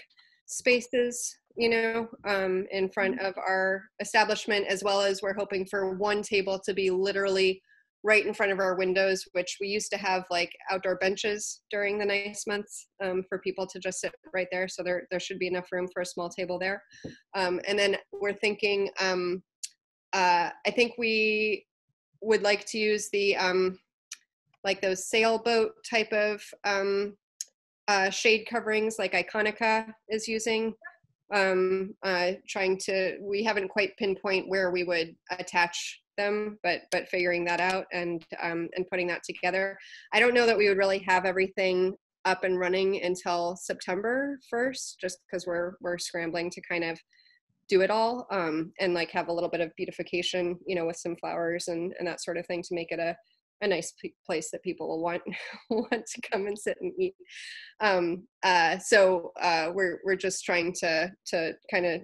spaces, you know, um, in front of our establishment, as well as we're hoping for one table to be literally right in front of our windows, which we used to have like outdoor benches during the nice months um, for people to just sit right there. So there, there should be enough room for a small table there. Um, and then we're thinking, um, uh, I think we would like to use the, um, like those sailboat type of um, uh, shade coverings like Iconica is using. Um, uh, trying to, we haven't quite pinpoint where we would attach them, but but figuring that out and um, and putting that together. I don't know that we would really have everything up and running until September 1st, just because we're we're scrambling to kind of do it all um, and like have a little bit of beautification, you know, with some flowers and and that sort of thing to make it a a nice p- place that people will want want to come and sit and eat. Um, uh, so uh, we're we're just trying to to kind of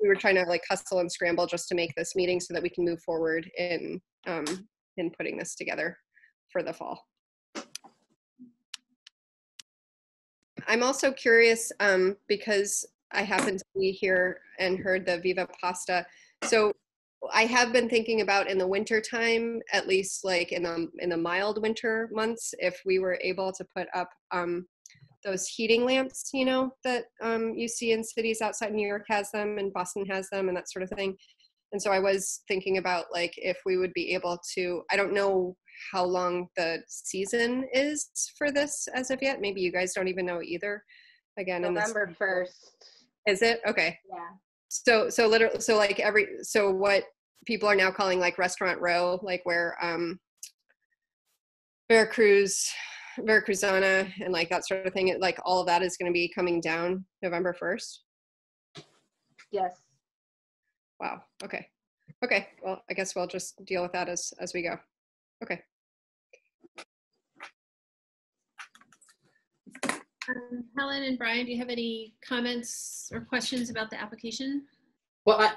we were trying to like hustle and scramble just to make this meeting so that we can move forward in um, in putting this together for the fall. I'm also curious um, because I happened to be here and heard the Viva Pasta. So I have been thinking about in the winter time, at least like in the in the mild winter months, if we were able to put up um, those heating lamps, you know, that um, you see in cities outside New York has them and Boston has them and that sort of thing. And so I was thinking about like if we would be able to, I don't know how long the season is for this as of yet. Maybe you guys don't even know either. Again, in November first. is it? Okay. Yeah. So, so literally, so like every, so what people are now calling like restaurant row, like where um, Veracruz, Veracruzana and like that sort of thing, it- like all of that is going to be coming down November 1st. Yes. Wow. Okay. Okay. Well, I guess we'll just deal with that as, as we go. Okay. Um, Helen and Brian, do you have any comments or questions about the application? Well, I,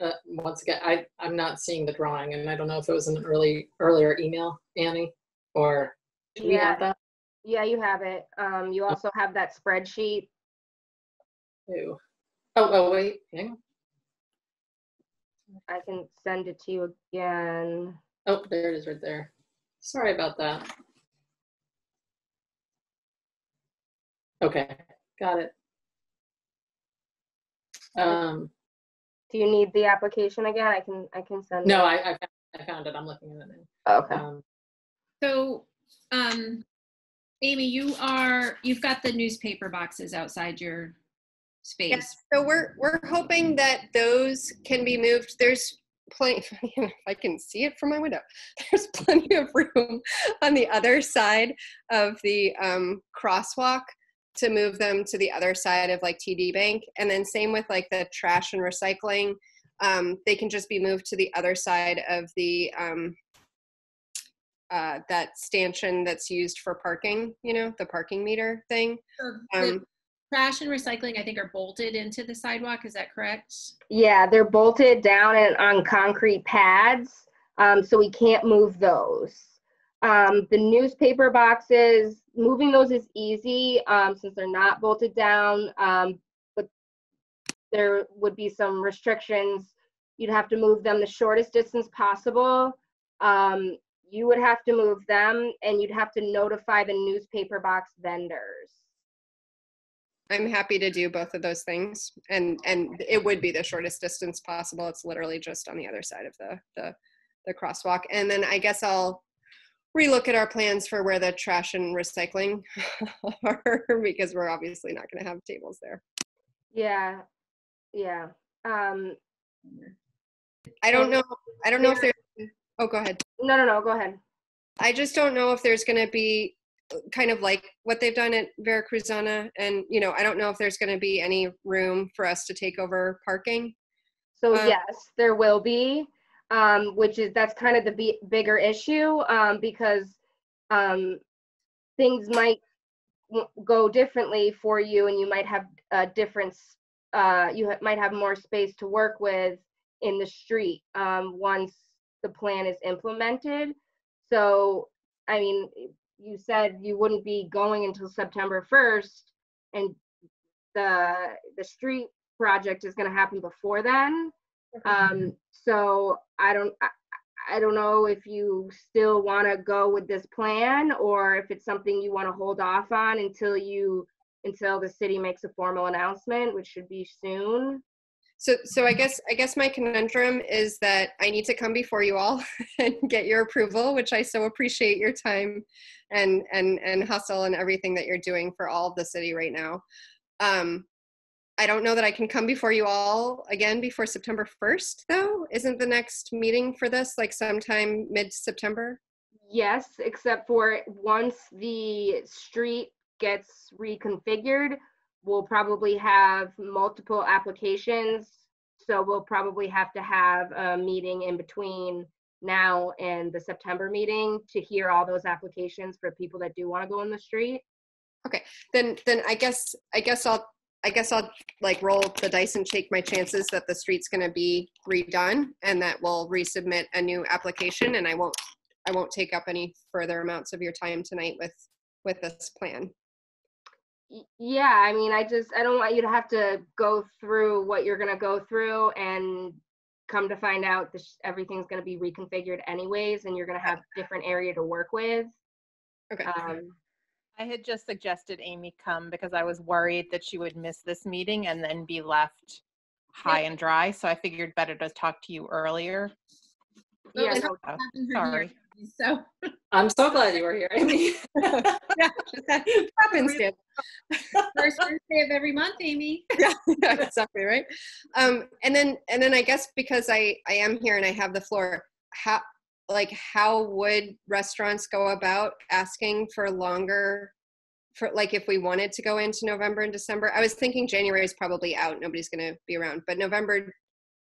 uh, once again, I, I'm not seeing the drawing and I don't know if it was an early, earlier email, Annie, or do we Yeah. have that? Yeah, you have it. Um, you also have that spreadsheet. Ew. Oh, oh, wait, hang on. I can send it to you again. Oh, there it is right there. Sorry about that. Okay, got it. Um, Do you need the application again? I can, I can send. no, it. I, I, found- I found it. I'm looking at it now. Okay. Um, So, um, Amy, you are, you've got the newspaper boxes outside your space. Yes. So we're, we're hoping that those can be moved. There's plenty, if I can see it from my window, there's plenty of room on the other side of the um, crosswalk to move them to the other side of like TD Bank. And then same with like the trash and recycling. Um, they can just be moved to the other side of the um, uh, that stanchion that's used for parking, you know, the parking meter thing. So Um, Trash and recycling, I think, are bolted into the sidewalk. Is that correct? Yeah, they're bolted down and on concrete pads, um, so we can't move those. Um, the newspaper boxes, moving those is easy, um, since they're not bolted down, um, but there would be some restrictions. You'd have to move them the shortest distance possible. Um, you would have to move them and you'd have to notify the newspaper box vendors. I'm happy to do both of those things, and and it would be the shortest distance possible. It's literally just on the other side of the the, the crosswalk, and then I guess I'll relook at our plans for where the trash and recycling are because we're obviously not going to have tables there. Yeah, yeah. Um, I don't know. I don't know if there's. Oh, go ahead. no, no, no, go ahead. I just don't know if there's going to be uh, kind of like what they've done at Veracruzana, and you know, I don't know if there's going to be any room for us to take over parking. So Uh, yes, there will be, um, which is, that's kind of the bi- bigger issue, um, because, um, things might w- go differently for you and you might have a difference, uh, you ha- might have more space to work with in the street, um, once the plan is implemented. So, I mean, you said you wouldn't be going until September first and the, the street project is gonna happen before then. Um, so I don't, I, I don't know if you still want to go with this plan or if it's something you want to hold off on until you, until the city makes a formal announcement, which should be soon. So, so I guess I guess my conundrum is that I need to come before you all and get your approval, which I so appreciate your time and and and hustle and everything that you're doing for all of the city right now. Um, I don't know that I can come before you all again before September 1st, though. Isn't the next meeting for this like sometime mid September? Yes, except for once the street gets reconfigured, we'll probably have multiple applications. So we'll probably have to have a meeting in between now and the September meeting to hear all those applications for people that do want to go in the street. Okay, then, then I guess I guess I'll I guess I'll like roll the dice and take my chances that the street's going to be redone and that we'll resubmit a new application. And I won't I won't take up any further amounts of your time tonight with with this plan. Y- Yeah, I mean, I just, I don't want you to have to go through what you're gonna go through and come to find out that everything's gonna be reconfigured anyways, and you're gonna have different area to work with. Okay. Um, I had just suggested Amy come because I was worried that she would miss this meeting and then be left high and dry. So I figured better to talk to you earlier. Well, Yeah, we no, hope Oh, sorry. here, So, I'm so glad you were here, Amy. yeah, happens. Dan. first Thursday of every month, Amy. yeah, exactly right. Um, and then and then I guess because I I am here and I have the floor, how like how would restaurants go about asking for longer? For like if we wanted to go into November and December, I was thinking January is probably out. Nobody's going to be around, but November,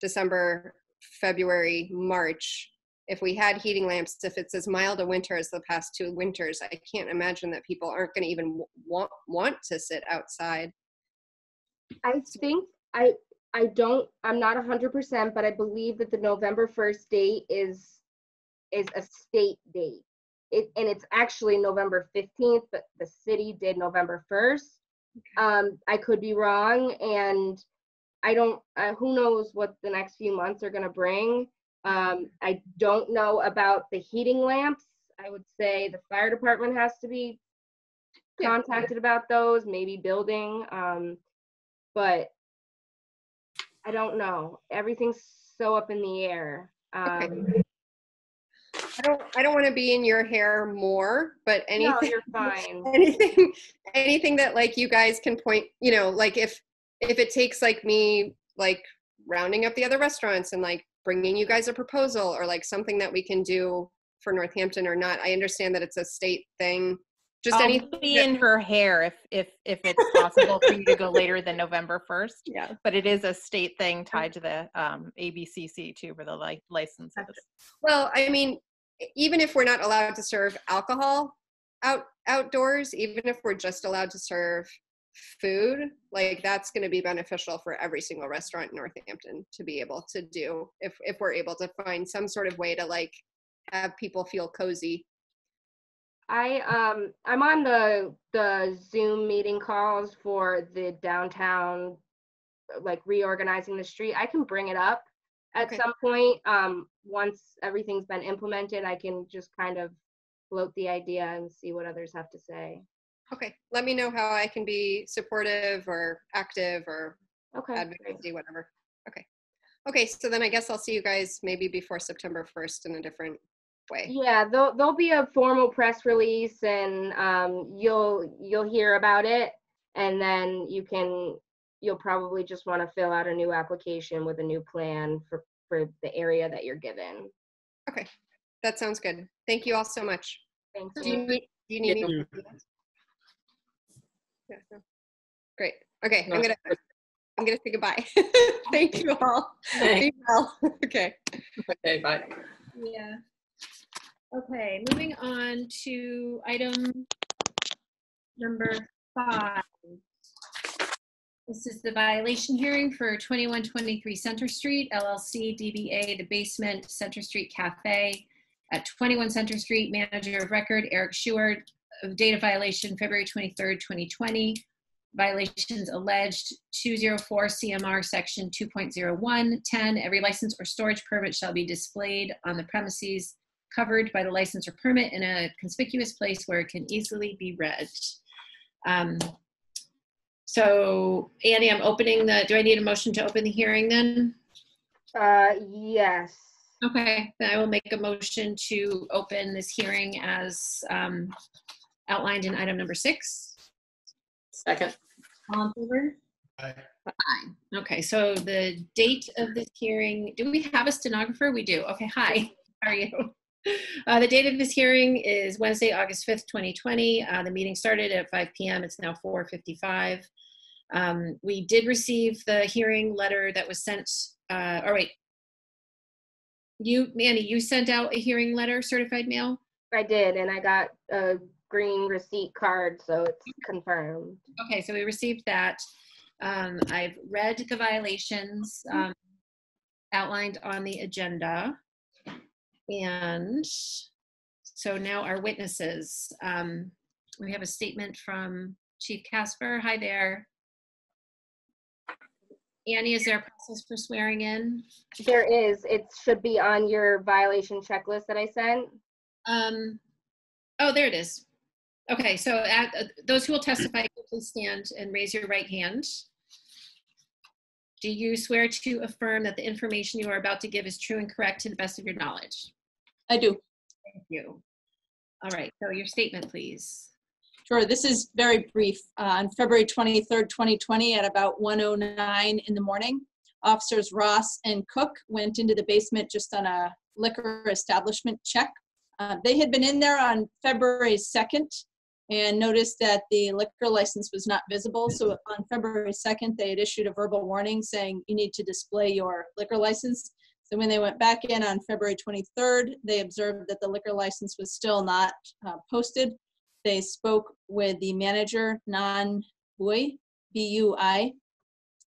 December, February, March. If we had heating lamps, if it's as mild a winter as the past two winters, I can't imagine that people aren't going to even want want to sit outside. I think, I, I don't, I'm not hundred percent, but I believe that the November first date is, is a state date. It, and it's actually November fifteenth, but the city did November first. Um, I could be wrong, and I don't, uh, who knows what the next few months are gonna bring. Um, I don't know about the heating lamps. I would say the fire department has to be contacted about those, maybe building, um, but I don't know. Everything's so up in the air. Okay. I don't I don't want to be in your hair more, but anything no, anything you're fine. anything anything that like you guys can point, you know, like if if it takes like me like rounding up the other restaurants and like bringing you guys a proposal or like something that we can do for Northampton or not. I understand that it's a state thing. Just I'll anything. be that- in her hair if if if it's possible for you to go later than November first. yeah. But it is a state thing tied to the um, ABCC too, for the li- licenses. Well, I mean, even if we're not allowed to serve alcohol out outdoors, even if we're just allowed to serve food, like that's going to be beneficial for every single restaurant in Northampton to be able to do if if we're able to find some sort of way to like have people feel cozy. I um I'm on the the Zoom meeting calls for the downtown like reorganizing the street. I can bring it up at Okay. some point. Um once everything's been implemented, I can just kind of float the idea and see what others have to say. Okay, let me know how I can be supportive or active or Okay. great. advocacy, whatever. Okay. Okay, so then I guess I'll see you guys maybe before September 1st in a different way. Yeah, there'll there'll be a formal press release and um you'll you'll hear about it and then you can you'll probably just want to fill out a new application with a new plan for for the area that you're given. Okay, that sounds good. Thank you all so much. Thanks. Do you need, do you need Yeah. me? Yeah, no. Great. Okay, No, I'm gonna, I'm gonna say goodbye. Thank you all. Thanks. Be well. Okay. Okay, bye. Yeah. Okay, moving on to item number five. This is the violation hearing for 2123 Center Street LLC DBA The Basement Center Street Cafe at 21 Center Street. Manager of record Eric Suher. Date of violation February 23rd, 2020. violations alleged 204 CMR Section 2.01, 10, every license or storage permit shall be displayed on the premises covered by the license or permit in a conspicuous place where it can easily be read. Um, So Annie, I'm opening the, do I need a motion to open the hearing then? Uh, yes. Okay, then I will make a motion to open this hearing as um, outlined in item number six. Second. All in favor? Aye. Aye. Okay, so the date of this hearing, do we have a stenographer? We do. Okay, hi, how are you? Uh, The date of this hearing is Wednesday, August 5th, 2020. Uh, The meeting started at 5 PM. It's now 4:55. Um, We did receive the hearing letter that was sent, uh, oh wait. You, Manny, you sent out a hearing letter, certified mail? I did, and I got a green receipt card, so it's confirmed. Okay, so we received that. Um, I've read the violations um, outlined on the agenda. And so now our witnesses. Um, we have a statement from Chief Kasper. Hi there. Annie, is there a process for swearing in? There is, it should be on your violation checklist that I sent. Um, oh, there it is. Okay, so at, uh, those who will testify, please stand and raise your right hand. Do you swear to affirm that the information you are about to give is true and correct to the best of your knowledge? I do. Thank you. All right, so your statement, please. Sure, this is very brief. Uh, On February 23rd, 2020, at about 1:09 in the morning, officers Ross and Cook went into the basement just on a liquor establishment check. Uh, They had been in there on February 2nd and noticed that the liquor license was not visible. So on February 2nd, they had issued a verbal warning saying you need to display your liquor license. So when they went back in on February 23rd, they observed that the liquor license was still not uh, posted. They spoke with the manager, Nan Bui, B-U-I,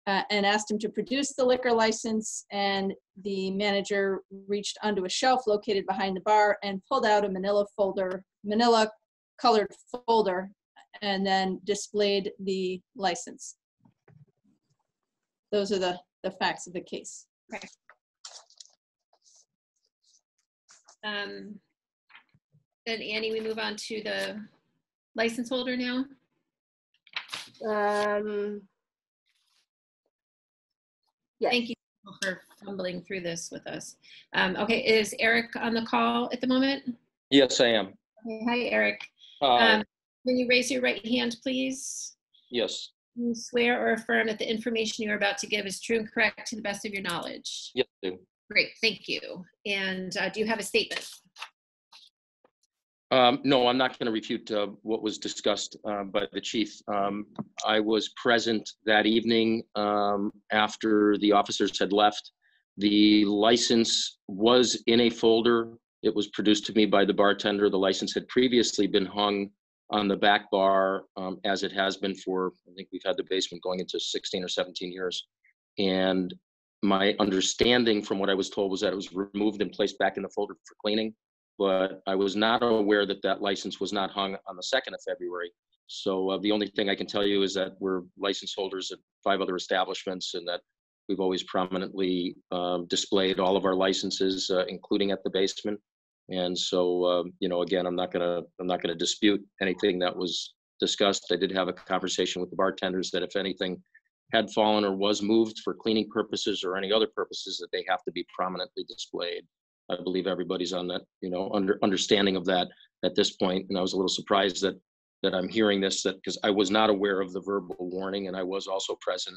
uh, and asked him to produce the liquor license. And the manager reached onto a shelf located behind the bar and pulled out a manila folder, manila colored folder, and then displayed the license. Those are the, the facts of the case. Um, Then Annie, we move on to the license holder now. Um, Yes. Thank you for fumbling through this with us. Um, Okay, is Eric on the call at the moment? Yes, I am. Okay, Hi, Eric. Uh, Um, Can you raise your right hand, please? yes, You swear or affirm that the information you're about to give is true and correct to the best of your knowledge? yes, I do. Great, thank you. And uh, do you have a statement? Um, no, I'm not going to refute uh, what was discussed uh, by the chief. Um, I was present that evening um, after the officers had left. The license was in a folder. It was produced to me by the bartender. The license had previously been hung on the back bar, um, as it has been for, I think we've had the basement going into 16 or 17 years. And my understanding from what I was told was that it was removed and placed back in the folder for cleaning. But I was not aware that that license was not hung on the 2nd of February. So uh, the only thing I can tell you is that we're license holders at five other establishments and that we've always prominently um, displayed all of our licenses, uh, including at the basement. And so, um, you know, again, I'm not gonna, I'm not gonna dispute anything that was discussed. I did have a conversation with the bartenders that if anything had fallen or was moved for cleaning purposes or any other purposes, that they have to be prominently displayed. I believe everybody's on that, you know, under, understanding of that at this point. And I was a little surprised that, that I'm hearing this, that, because I was not aware of the verbal warning and I was also present,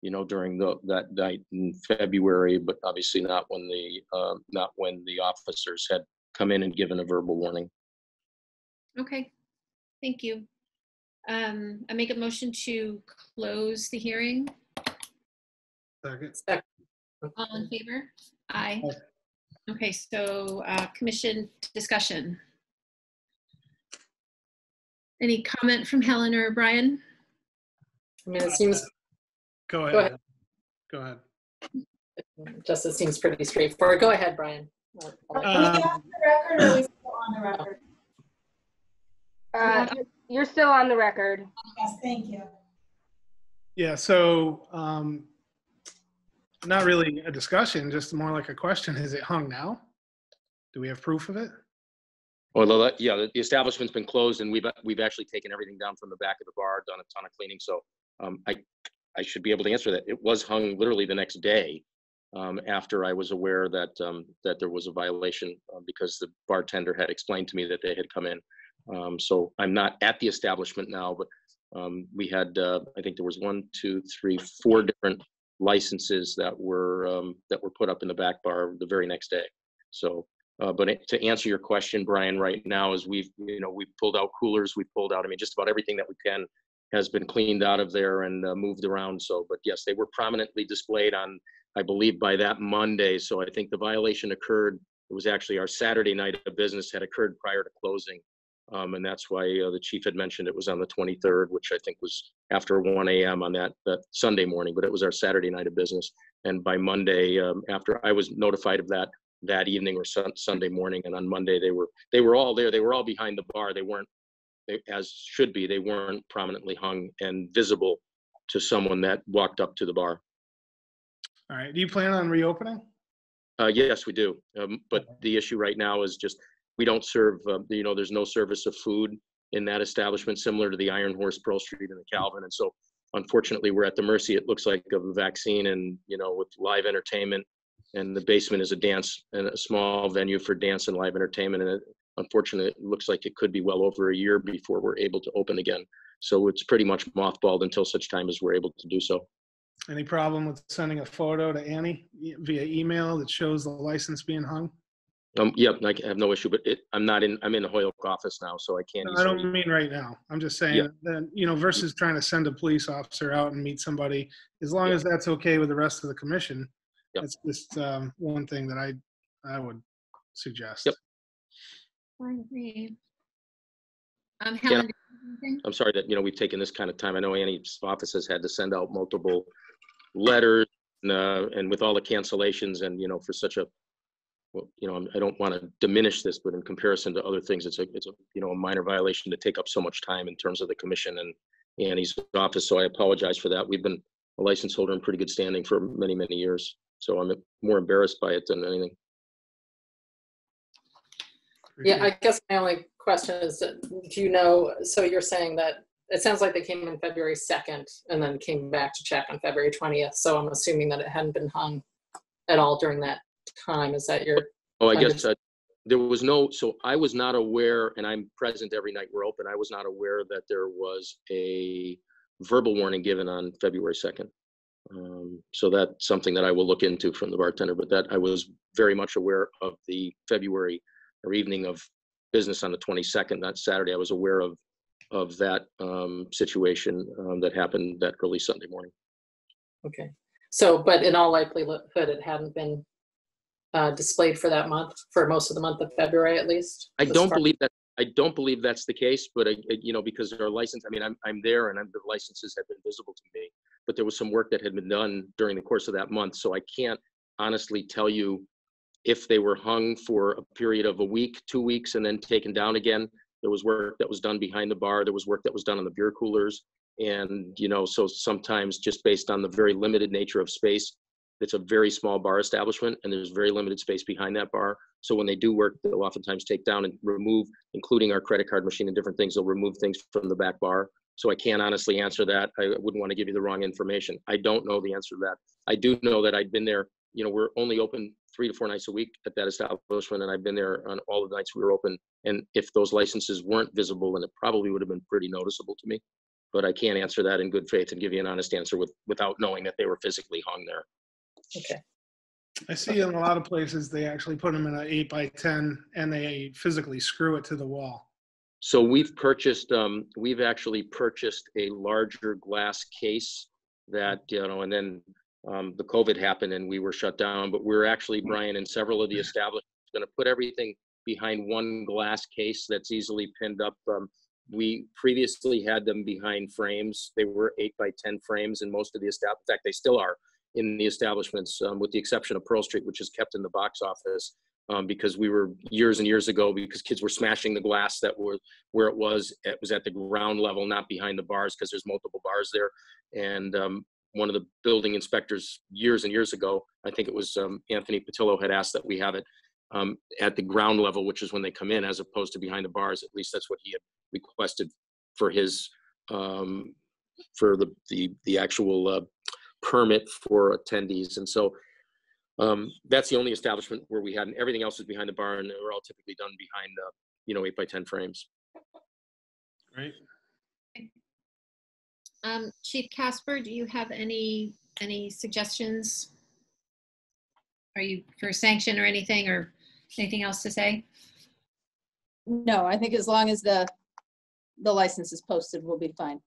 you know, during the, that night in February, but obviously not when the, uh, not when the officers had come in and given a verbal warning. Okay, thank you. Um, I make a motion to close the hearing. Second. All in favor? Aye. Okay, so uh, commission discussion. Any comment from Helen or Brian? I mean, it seems, Go Go ahead. Go ahead. just it seems pretty straightforward. Go ahead, Brian. I'll- I'll let you- Um, uh, You're still on the record. Yes, thank you. Yeah, so um, not really a discussion, just more like a question. Is it hung now? Do we have proof of it? Well, that- yeah, the the establishment's been closed and we've, we've actually taken everything down from the back of the bar, done a ton of cleaning, so um, I, I should be able to answer that. It was hung literally the next day um, after I was aware that, um, that there was a violation uh, because the bartender had explained to me that they had come in. Um, So I'm not at the establishment now, but um, we had, uh, I think there was one, two, three, four different licenses that were, um, that were put up in the back bar the very next day. So uh, But to answer your question, Brian, right now is we've, you know, we've pulled out coolers, we've pulled out, I mean, just about everything that we can has been cleaned out of there and uh, moved around. So, but yes, they were prominently displayed on, I believe by that Monday. So I think the violation occurred, it was actually our Saturday night of business had occurred prior to closing. Um, And that's why uh, the chief had mentioned it was on the 23rd, which I think was after 1 AM on that, that Sunday morning, but it was our Saturday night of business. And by Monday, um, after I was notified of that, that evening or Sun- Sunday morning, and on Monday, they were, they were all there. They were all behind the bar. They weren't, they- as should be, they weren't prominently hung and visible to someone that walked up to the bar. All right, do you plan on reopening? Uh, yes, we do. Um, but the issue right now is just, we don't serve, uh, you know, there's no service of food in that establishment, similar to the Iron Horse, Pearl Street and the Calvin. And so unfortunately, we're at the mercy, it looks like, of a vaccine and, you know, with live entertainment. And the basement is a dance and a small venue for dance and live entertainment. And it, unfortunately, it looks like it could be well over a year before we're able to open again. So it's pretty much mothballed until such time as we're able to do so. Any problem with sending a photo to Annie via email that shows the license being hung? Um, yep, I have no issue, but it, I'm not in, I'm in the Holyoke office now, so I can't. No, I don't mean right now. I'm just Yeah. saying that, you know, versus trying to send a police officer out and meet somebody, as long as that's okay with the rest of the commission. Yep. That's just um, one thing that I, I would suggest. Yep. I agree. Um, Helen, do you have anything? I'm sorry that, you know, we've taken this kind of time. I know Annie's office has had to send out multiple letters and, uh, and with all the cancellations and, you know, for such a, you know, I'm- don't want to diminish this, but in comparison to other things, it's a, it's a, you know, a minor violation to take up so much time in terms of the commission and Annie's office. So I apologize for that. We've been a license holder in pretty good standing for many, many years. So I'm more embarrassed by it than anything. Yeah, I guess my only question is, do you know, so you're saying that, it sounds like they came in February 2nd and then came back to check on February 20th. So I'm assuming that it hadn't been hung at all during that time. Is that your, Oh, I guess uh, there was no, so I was not aware, and I'm present every night we're open. I was not aware that there was a verbal warning given on February 2nd. Um, So that's something that I will look into from the bartender, but that I was very much aware of the February or evening of business on the 22nd, that Saturday. I was aware of, of that um, situation um, that happened that early Sunday morning. okay. So, but in all likelihood, it hadn't been uh, displayed for that month, for most of the month of February at least? I don't believe that, I don't believe that's the case, but I, I- you know, because our license, I mean, I'm, I'm there and I'm- the licenses have been visible to me. But there was some work that had been done during the course of that month, so I can't honestly tell you if they were hung for a period of a week, two weeks, and then taken down again. There was work that was done behind the bar, there was work that was done on the beer coolers. And, you know, so sometimes just based on the very limited nature of space, it's a very small bar establishment and there's very limited space behind that bar. So when they do work, they'll oftentimes take down and remove, including our credit card machine and different things, they'll remove things from the back bar. So I can't honestly answer that. I wouldn't want to give you the wrong information. I don't know the answer to that. I do know that I'd been there, you know, we're only open three to four nights a week at that establishment and I've been there on all the nights we were open. And if those licenses weren't visible, then it probably would have been pretty noticeable to me. But I can't answer that in good faith and give you an honest answer with, without knowing that they were physically hung there. Okay, I see in a lot of places, they actually put them in an eight by 10 and they physically screw it to the wall. So we've purchased, um, we've actually purchased a larger glass case that, you know, and then, um, the COVID happened and we were shut down, but we're actually, Brian, and several of the establishments, gonna put everything behind one glass case that's easily pinned up. Um, we previously had them behind frames. They were eight by 10 frames in most of the establishments. In fact, they still are in the establishments, um, with the exception of Pearl Street, which is kept in the box office. um, because we were years and years ago because kids were smashing the glass that were where it was. It was at the ground level, not behind the bars, because there's multiple bars there. And um, one of the building inspectors years and years ago, I think it was um, Anthony Patillo, had asked that we have it um, at the ground level, which is when they come in, as opposed to behind the bars. At least that's what he had requested for his um, for the the the actual uh, permit for attendees. And so um, that's the only establishment where we had, and everything else is behind the bar, and they're all typically done behind, uh, you know, eight by ten frames. Great. Um, Chief Kasper, do you have any, any suggestions? Are you for sanction or anything, or anything else to say? No, I think as long as the, the license is posted, we'll be fine.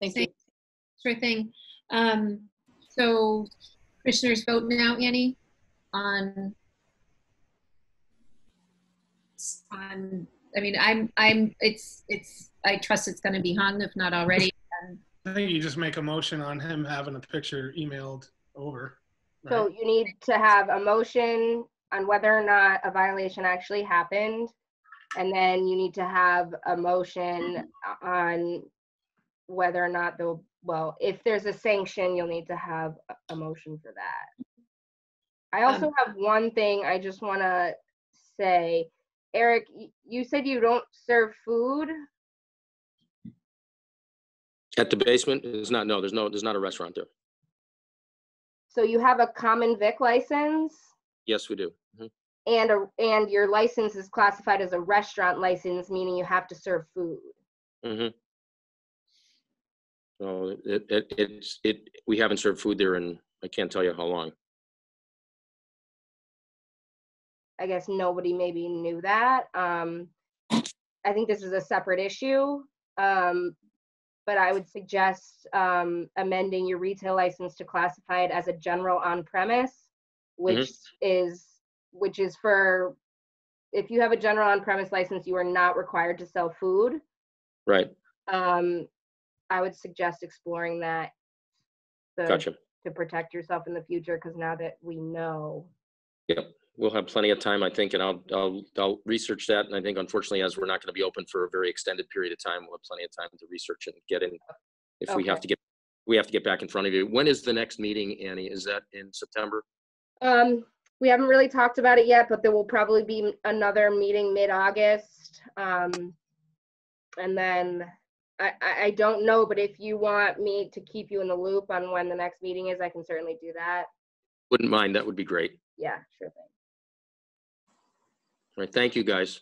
Thank you. Sure thing. Um, so commissioners vote now, Annie, on, on, I mean, I'm, I'm, it's, it's, I trust it's gonna be hung, if not already. and I think you just make a motion on him having a picture emailed over. So right? you need to have a motion on whether or not a violation actually happened. And then you need to have a motion on whether or not the, well, if there's a sanction, you'll need to have a- motion for that. I also have one thing I just want to say. Eric, you said you don't serve food? At the basement, is not, no, there's no, there's not a restaurant there. So you have a common vic license? Yes, we do. Mhm. And a, and your license is classified as a restaurant license, meaning you have to serve food. Mm-hmm. So it, it, it's, it, we haven't served food there in, I can't tell you how long. I guess nobody maybe knew that. Um, I think this is a separate issue. Um, but I would suggest, um, amending your retail license to classify it as a general on-premise, which is, which is for, if you have a general on-premise license, you are not required to sell food. Right, Um, I would suggest exploring that. to- gotcha. To protect yourself in the future, because now that we know. Yep, we'll have plenty of time, I think, and I'll, I'll, I'll research that. And I think unfortunately, as we're not going to be open for a very extended period of time, we'll have plenty of time to research and get in. If we have to get, we have to get back in front of you. When is the next meeting, Annie? Is that in September? Um, we haven't really talked about it yet, but there will probably be another meeting mid-August. Um, and then I, I, I don't know, but if you want me to keep you in the loop on when the next meeting is, I can certainly do that. Wouldn't mind, that would be great. Yeah, sure thing. All right, thank you, guys.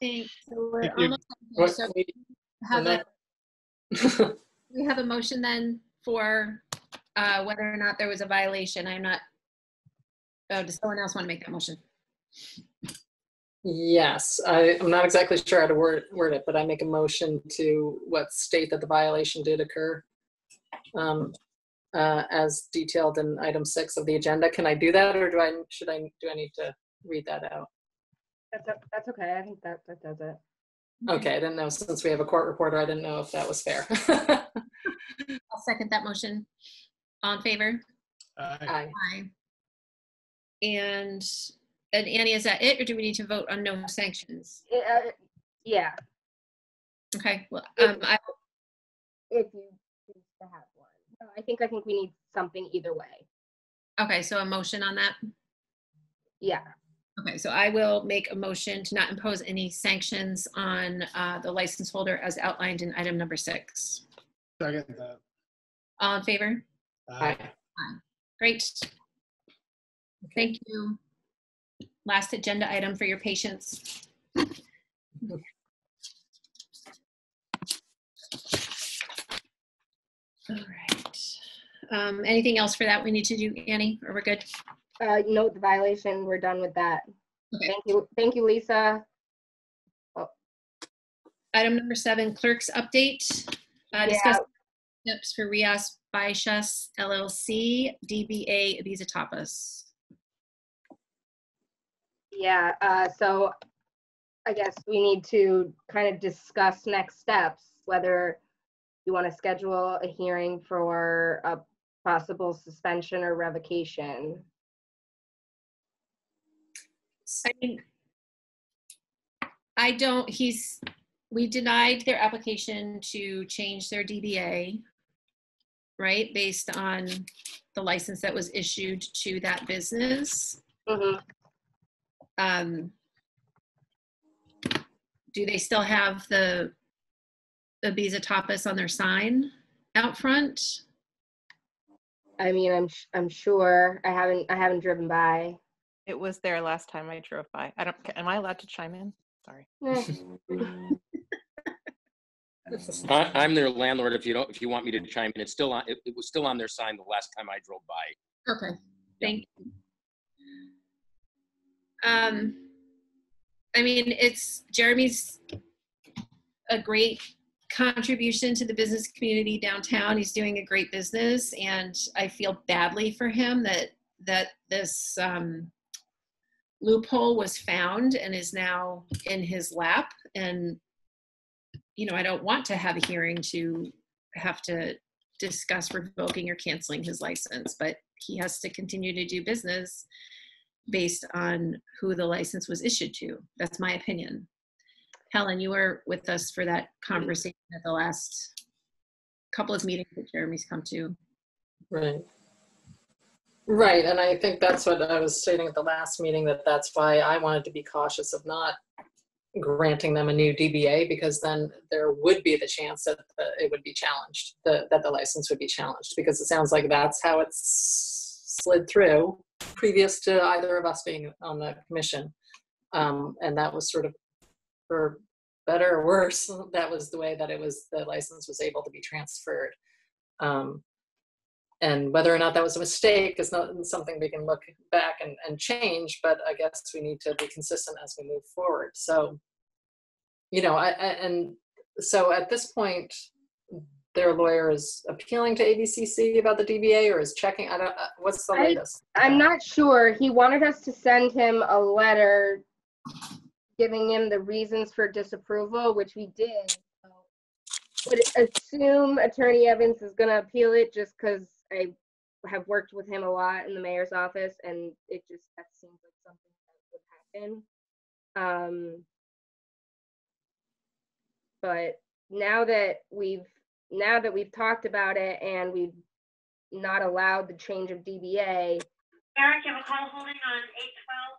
Thanks. So we're Thank you. almost done here. So we- have a, we have a motion then for uh, whether or not there was a violation. I'm not, oh, does someone else want to make that motion? Yes, I, I'm not exactly sure how to word, word it, but I make a motion to what state that the violation did occur. Um, uh, as detailed in item six of the agenda. Can I do that or do I, should I, do I need to read that out? That's, o- that's okay. I think that, that does it. Okay, I didn't know, since we have a court reporter, I didn't know if that was fair. I'll second that motion. All in favor? Aye. Aye. Aye. And, and Annie, is that it, or do we need to vote on no sanctions? Uh, Yeah, Okay, well, um, I, if you choose to have one. No, I think, I think we need something either way. okay, so a motion on that? Yeah, Okay, so I will make a motion to not impose any sanctions on uh, the license holder as outlined in item number six. Second that. All in favor? Aye. Great. Thank you. Last agenda item for your patience. All right. Um, Anything else for that we need to do, Annie, or we're good? uh, note the violation. We're done with that. Okay. Thank you, thank you, Lisa. Item number seven, clerk's update. Uh, Yeah. Discuss steps for Rias Baixas LLC, DBA Ibiza Tapas. Yeah, uh, so I guess we need to kind of discuss next steps, whether you want to schedule a hearing for a possible suspension or revocation. I mean, I don't, he's, we denied their application to change their DBA, right, based on the license that was issued to that business. Mhm. Um, do they still have the Ibiza tapas on their sign out front? I mean, I'm I'm sure. I haven't I haven't driven by. It was there last time I drove by. I don't, am I allowed to chime in? Sorry. I, I'm their landlord. If you don't, if you want me to chime in, it's still on, it, it was still on their sign the last time I drove by. Okay, thank you. Um, I mean, it's, Jeremy's a great contribution to the business community downtown. He's doing a great business and I feel badly for him that, that this, um, loophole was found and is now in his lap. And, you know, I don't want to have a hearing to have to discuss revoking or canceling his license, but he has to continue to do business based on who the license was issued to. That's my opinion. Helen, you were with us for that conversation at the last couple of meetings that Jeremy's come to. Right. Right, and I think that's what I was stating at the last meeting, that that's why I wanted to be cautious of not granting them a new DBA, because then there would be the chance that uh, it would be challenged, the- that the license would be challenged, because it sounds like that's how it's slid through previous to either of us being on the commission. Um, And that was sort of, for better or worse, that was the way that it was, the license was able to be transferred. Um, and whether or not that was a mistake is not something we can look back and, and change, but I guess we need to be consistent as we move forward. So, you know, I, I and so at this point, their lawyer is appealing to ABCC about the DBA or is checking. I don't. uh, What's the I- latest? I'm not sure. He wanted us to send him a letter giving him the reasons for disapproval, which we did. So, But assume Attorney Evans is gonna appeal it just because I have worked with him a lot in the mayor's office and it just, that seems like something that would happen. Um, But now that we've, now that we've talked about it and we've not allowed the change of DBA, Eric, you have a call holding on eight twelve.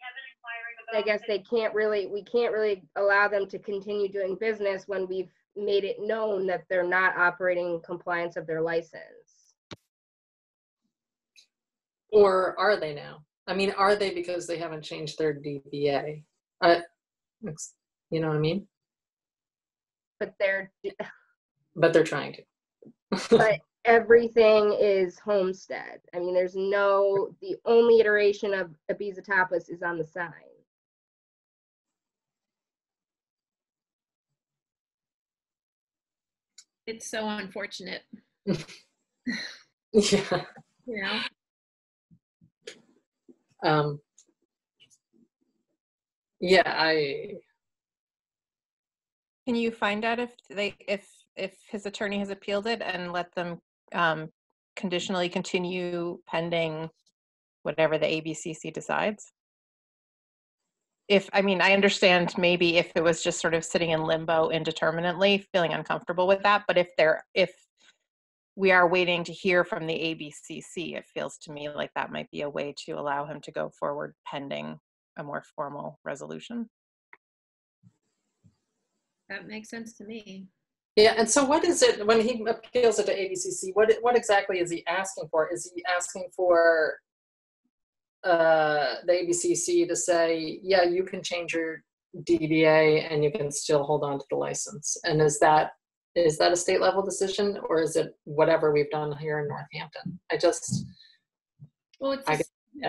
Kevin inquiring about. I guess they can't really, we can't really allow them to continue doing business when we've made it known that they're not operating in compliance of their license. Or are they now? I mean, are they because they haven't changed their DBA? Uh, you know what I mean? But they're, But they're trying to. but everything is homestead. I mean, there's no, the only iteration of Ibiza Tapas is on the sign. It's so unfortunate, yeah. you know? Um, yeah, I, Can you find out if they, if, if his attorney has appealed it and let them um, conditionally continue pending whatever the ABCC decides? If, I mean, I understand maybe if it was just sort of sitting in limbo indeterminately, feeling uncomfortable with that, but if they're, if we are waiting to hear from the ABCC, it feels to me like that might be a way to allow him to go forward pending a more formal resolution. That makes sense to me. Yeah, and so what is it, when he appeals it to ABCC, what, what exactly is he asking for? Is he asking for uh, the ABCC to say, yeah, you can change your DBA and you can still hold on to the license? And is that, is that a state level decision or is it whatever we've done here in Northampton? I just, Well, it's I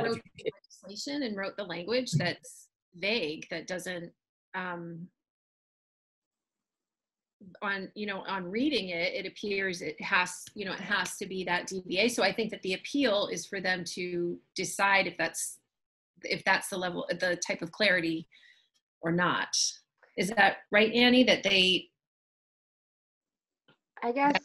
wrote the legislation and wrote the language that's vague, that doesn't, um, on, you know, on reading it, it appears it has, you know, it has to be that DBA. So I think that the appeal is for them to decide if that's, if that's the level, the type of clarity or not. Is that right, Annie, that they, I guess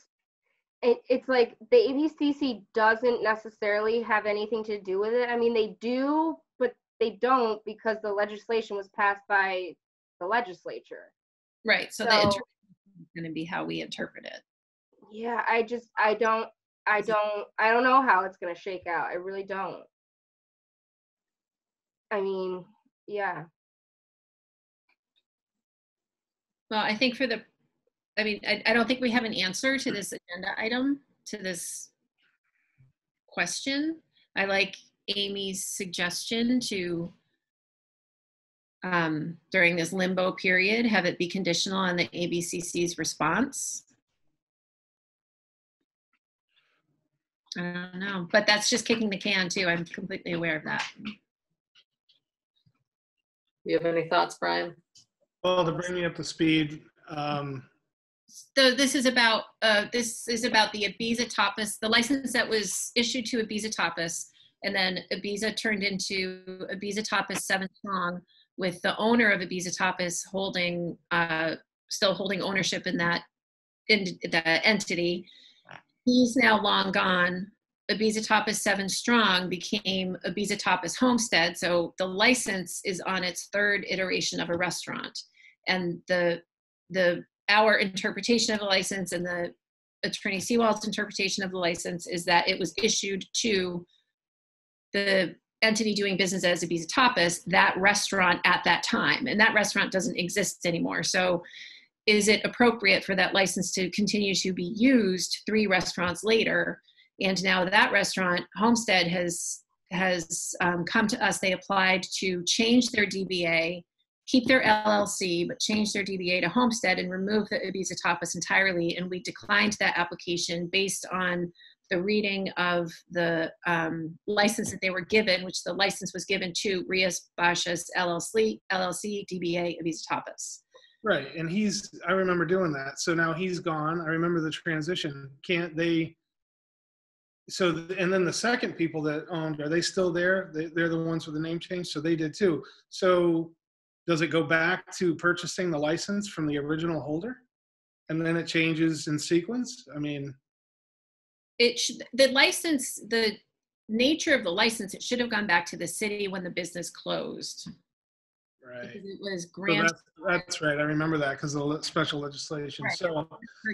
it, it's like the ABCC doesn't necessarily have anything to do with it. I mean, they do, but they don't because the legislation was passed by the legislature. Right, so the So- is gonna be how we interpret it. Yeah, I just, I don't, I don't, I don't know how it's gonna shake out. I really don't. I mean, yeah. Well, I think for the, I mean, I, I don't think we have an answer to this agenda item, to this question. I like Amy's suggestion to, um, during this limbo period, have it be conditional on the ABCC's response. I don't know, but that's just kicking the can too. I'm completely aware of that. Do you have any thoughts, Brian? Well, to bring me up to speed, um, So this is about, uh, this is about the Ibiza Tapas, the license that was issued to Ibiza Tapas. And then Ibiza turned into Ibiza Tapas Seven Strong with the owner of Ibiza Tapas holding, uh, still holding ownership in that, in the entity. He's now long gone. Ibiza Tapas Seven Strong became Ibiza Tapas Homestead. So the license is on its third iteration of a restaurant. And the, the our interpretation of the license and the attorney Seewald's interpretation of the license is that it was issued to the entity doing business as Ibiza Tapas, that restaurant at that time, and that restaurant doesn't exist anymore. So, is it appropriate for that license to continue to be used three restaurants later? And now that restaurant, Homestead, has has um, come to us. They applied to change their DBA keep their LLC, but change their DBA to Homestead and remove the Ibiza Tapas entirely. And we declined that application based on the reading of the um, license that they were given, which the license was given to Rias Baixas LLC, LLC DBA Ibiza Tapas. right, and he's, I remember doing that. So now he's gone. I remember the transition. Can't they? So, and then the second people that owned, are they still there? They, they're the ones with the name change, so they did too. So does it go back to purchasing the license from the original holder? And then it changes in sequence? I mean, It should, the license, the nature of the license, it should have gone back to the city when the business closed. right. Because it was So granted. that's, that's right. I remember that because of the special legislation. Right. So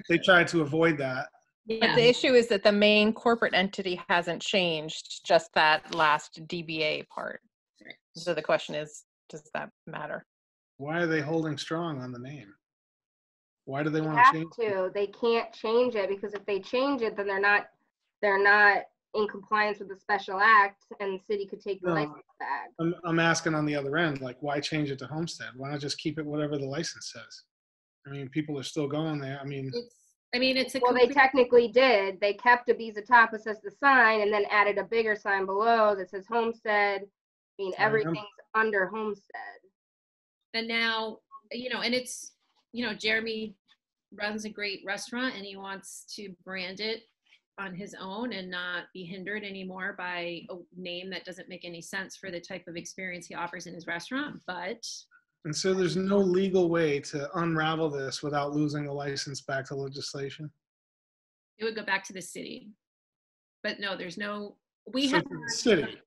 they tried to avoid that. But the issue is that the main corporate entity hasn't changed, just that last DBA part. Right. So the question is, does that matter? Why are they holding strong on the name? Why do they They want to have change? to. They can't change it because if they change it, then they're not, they're not in compliance with the special act and the city could take the No. license back. I'm, I'm asking on the other end, like, why change it to Homestead? Why not just keep it whatever the license says? I mean, people are still going there. I mean, It's, I mean, it's a. Well, they technically did. They kept Ibiza Tapas as the sign and then added a bigger sign below that says Homestead. I mean, I everything's under Homestead. and now you know and it's you know jeremy runs a great restaurant and he wants to brand it on his own and not be hindered anymore by a name that doesn't make any sense for the type of experience he offers in his restaurant but and so there's no legal way to unravel this without losing the license back to legislation. it would go back to the city but no there's no we So have the city.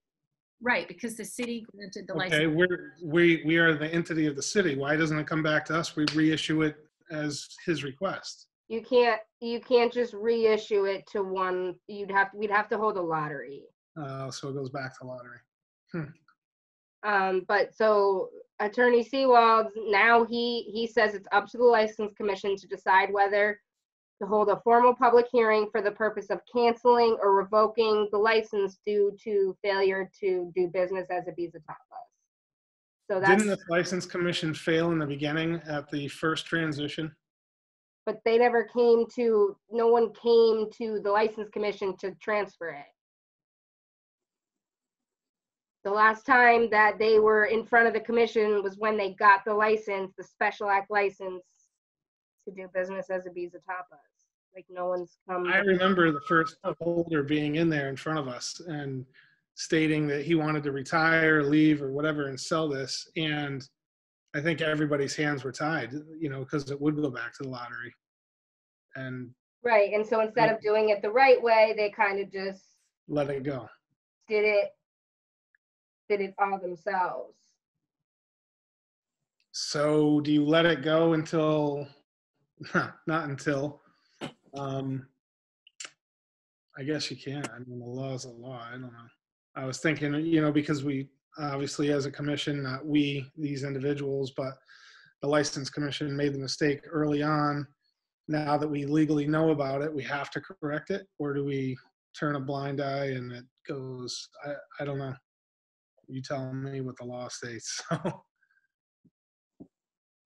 right because the city granted the Okay, license we're, we, we are the entity of the city. Why doesn't it come back to us? We reissue it as his request. You can't, you can't just reissue it to one, you'd have, we'd have to hold a lottery. Uh, so it goes back to lottery. hmm. Um, but so Attorney Seewald, now he, he says it's up to the license commission to decide whether to hold a formal public hearing for the purpose of canceling or revoking the license due to failure to do business as Ibiza Tapas. So that's, Didn't the license commission fail in the beginning at the first transition? But they never came to, no one came to the license commission to transfer it. The last time that they were in front of the commission was when they got the license, the special act license to do business as Ibiza Tapas. Like no one's come. I remember the first holder being in there in front of us and stating that he wanted to retire, leave, or whatever and sell this. And I think everybody's hands were tied, you know, because it would go back to the lottery. And Right, and so instead of doing it the right way, they kind of just let it go. did it, did it all themselves. So do you let it go until, not until, um, I guess you can. I mean, the law is a law. I don't know. I was thinking, you know, because we, obviously as a commission, not we, these individuals, but the license commission made the mistake early on. Now that we legally know about it, we have to correct it, or do we turn a blind eye and it goes, I, I don't know. You tell me what the law states.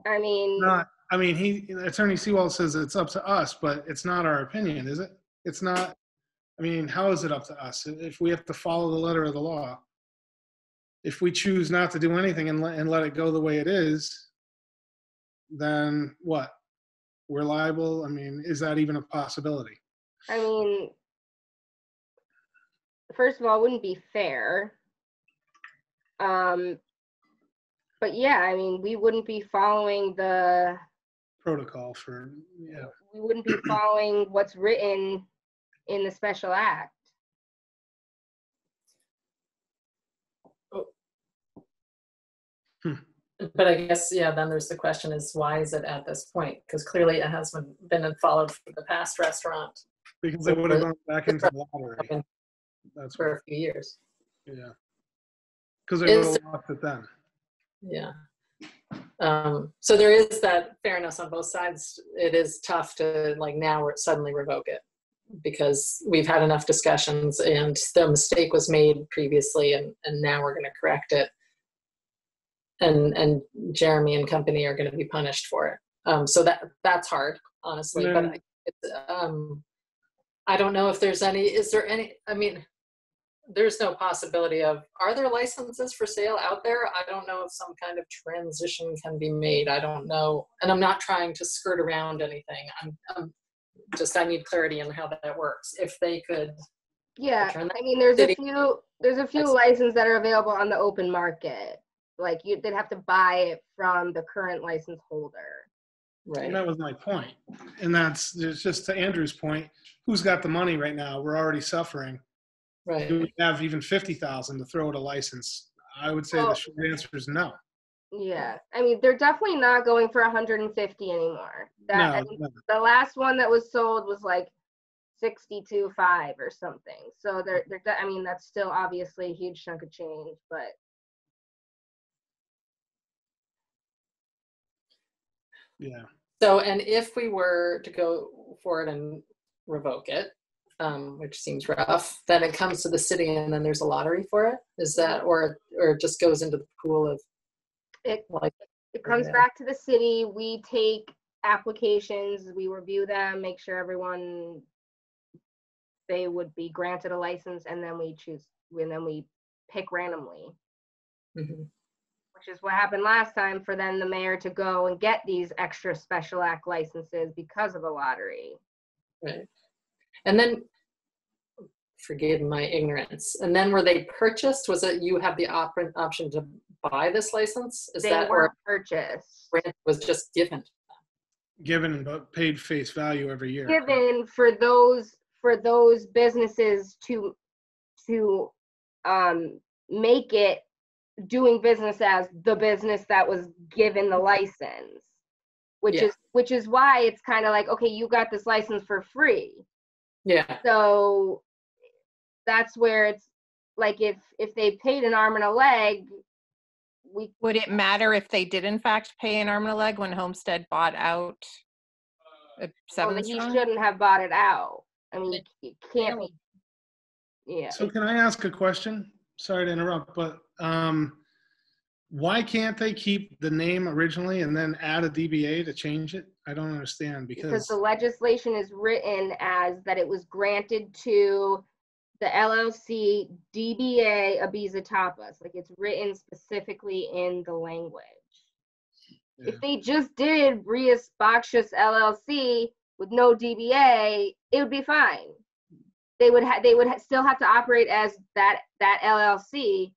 So. I mean, not, I mean, he, Attorney Seewald says it's up to us, but it's not our opinion, is it? It's not, I mean, how is it up to us if we have to follow the letter of the law? If we choose not to do anything and let, and let it go the way it is, then what? We're liable? I mean, is that even a possibility? I mean, first of all, it wouldn't be fair. Um, but yeah, I mean, we wouldn't be following the, Protocol for, yeah. we wouldn't be following what's written in the special act. But I guess, yeah, then there's the question is why is it at this point? Because clearly it hasn't been followed for the past restaurant Because they would have gone back into the lottery. That's, for a few years. yeah. Because they would have lost it then. Yeah. Um, so there is that fairness on both sides. It is tough to like now suddenly revoke it because we've had enough discussions and the mistake was made previously and, and now we're going to correct it. And, and Jeremy and company are going to be punished for it. Um, so that, that's hard, honestly, but I, it's, um, I don't know if there's any, is there any, I mean, there's no possibility of are there licenses for sale out there? I don't know if some kind of transition can be made. I don't know. And i'm not trying to skirt around anything. I'm, I'm just i need clarity on how that works. If they could Yeah, I mean, there's a few, there's a few licenses that are available on the open market. Like you, they'd have to buy it from the current license holder. right And that was my point. And that's, it's just to Andrew's point, who's got the money right now? We're already suffering. Do right we have even fifty thousand to throw at a license? I would say the short answer is no. Yeah, I mean, they're definitely not going for 150 anymore. That, I No, no. the last one that was sold was like 62.5 or something. So they're, they're, I mean, that's still obviously a huge chunk of change, but Yeah. so and if we were to go forward and revoke it um, which seems rough then it comes to the city and then there's a lottery for it is that or or it just goes into the pool of it, like it comes Yeah. back to the city. We take applications, we review them, make sure everyone, they would be granted a license, and then we choose, and then we pick randomly. mhm. Which is what happened last time for then the mayor to go and get these extra special act licenses because of a lottery. Right. And then, forgive my ignorance, and then were they purchased? Was it you have the op- option to buy this license? Is They that were or purchased, grant was just given? Given but paid face value every year. given for those, for those businesses to, to, um, make it doing business as the business that was given the license. Which Yeah. is, which is why it's kind of like, okay, you got this license for free. Yeah, So that's where it's like if if they paid an arm and a leg, we Would it matter if they did in fact pay an arm and a leg when Homestead bought out uh, well, Seven he shouldn't have bought it out. I mean, it can't be. Yeah. So can I ask a question? Sorry to interrupt, but um, why can't they keep the name originally and then add a DBA to change it? I don't understand Because because, the legislation is written as that it was granted to the LLC DBA Ibiza Tapas. Like it's written specifically in the language. Yeah. If they just did Rias Baixas LLC with no DBA, it would be fine. They would have, they would ha- still have to operate as that, that LLC,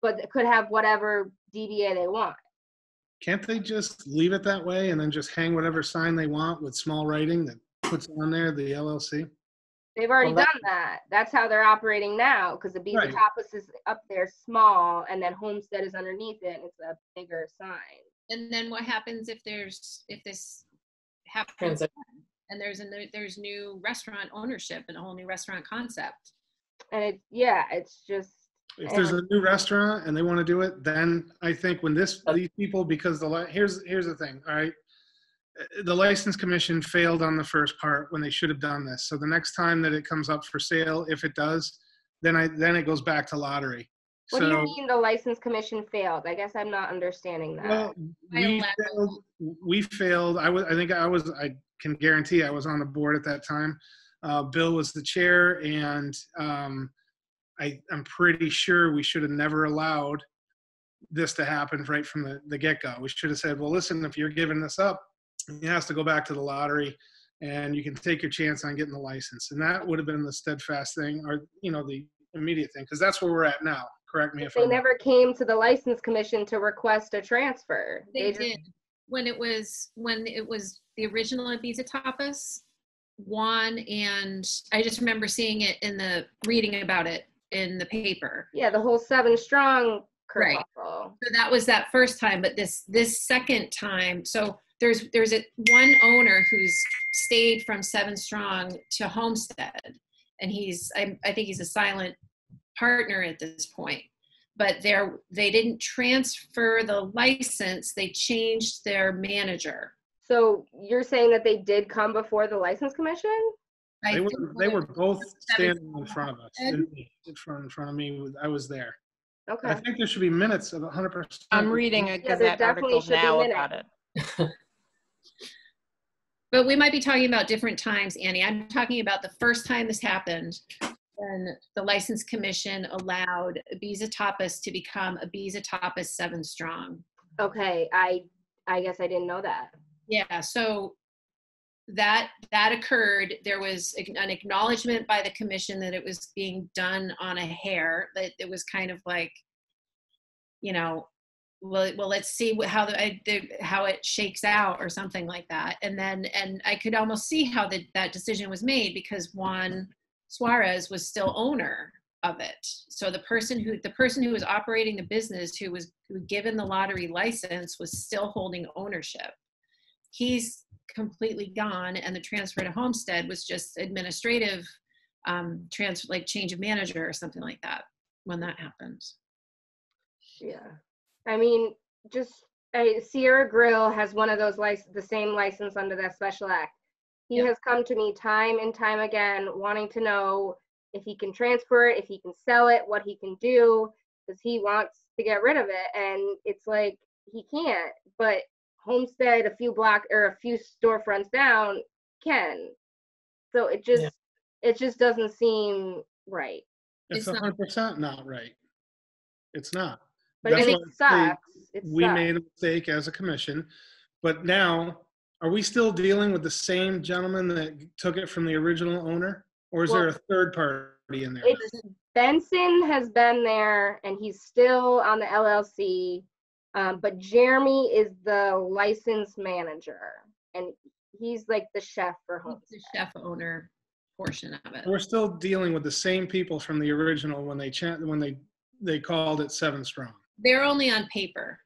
but could have whatever DBA they want. can't they just leave it that way and then just hang whatever sign they want with small writing that puts on there the LLC? They've already Well, done that. That's how they're operating now, because the Right. Tapas is up there small, and then Homestead is underneath it, and it's a bigger sign. And then what happens if there's, if this happens Transit. And there's a, new- there's new restaurant ownership and a whole new restaurant concept? And it's, yeah, it's just, If there's a new restaurant and they want to do it, then I think when this, these people, because the, here's, here's the thing, all right? Uh, The license commission failed on the first part when they should have done this. So the next time that it comes up for sale, if it does, then I, then it goes back to lottery. what do you mean the license commission failed? I guess I'm not understanding that. well, we failed, we failed, I was, I think I was, I can guarantee I was on the board at that time. Uh, Bill was the chair and, um, I, I'm pretty sure we should have never allowed this to happen right from the, the get-go. We should have said, well, listen, if you're giving this up, it has to go back to the lottery and you can take your chance on getting the license. And that would have been the steadfast thing or, you know, the immediate thing, because that's where we're at now. Correct me if They I'm wrong. never came to the license commission to request a transfer. They just- did. When it was, when it was the original Ibiza Tapas, Juan and, I just remember seeing it in the, reading about it in the paper. Yeah, the whole seven strong Right. So that was that first time, but this, this second time, so there's, there's a, one owner who's stayed from Seven Strong to Homestead. And he's, I, I think he's a silent partner at this point. But they're, they didn't transfer the license, they changed their manager. So you're saying that they did come before the license commission? I They were, they were both standing in front of us, in in front, in front of me. I was there. Okay i think there should be minutes of hundred percent. I'm reading a Yeah, there Gazette definitely article should be now minutes. about it. But we might be talking about different times, Annie. I'm talking about the first time this happened, when the license commission allowed Ibiza Tapas to become Ibiza Tapas Seven Strong. Okay, I, I guess I didn't know that. Yeah, so that, that occurred. There was an acknowledgement by the commission that it was being done on a hair, that it was kind of like, you know, well, well, let's see how the, the, how it shakes out or something like that. And then, and I could almost see how the, that decision was made because Juan Suarez was still owner of it. So the person who, the person who was operating the business, who was who given the lottery license was still holding ownership. He's completely gone and the transfer to Homestead was just administrative, um, transfer, like change of manager or something like that when that happens. Yeah. I mean, just, I, Sierra Grill has one of those license, the same license under that special act. He Yeah. has come to me time and time again, wanting to know if he can transfer it, if he can sell it, what he can do, because he wants to get rid of it. And it's like, he can't, but Homestead, a few block, or a few storefronts down, can. So it just, Yeah. it just doesn't seem right. It's It's not- hundred percent not right. It's not. But That's and it I'm sucks. It We sucks. made a mistake as a commission, but now, are we still dealing with the same gentleman that took it from the original owner? Or is there a third party in there? It's Benson has been there and he's still on the LLC. Um, but Jeremy is the license manager and he's like the chef for home. The chef owner portion of it. We're still dealing with the same people from the original when they cha- when they, they called it Seven Strong. They're only on paper.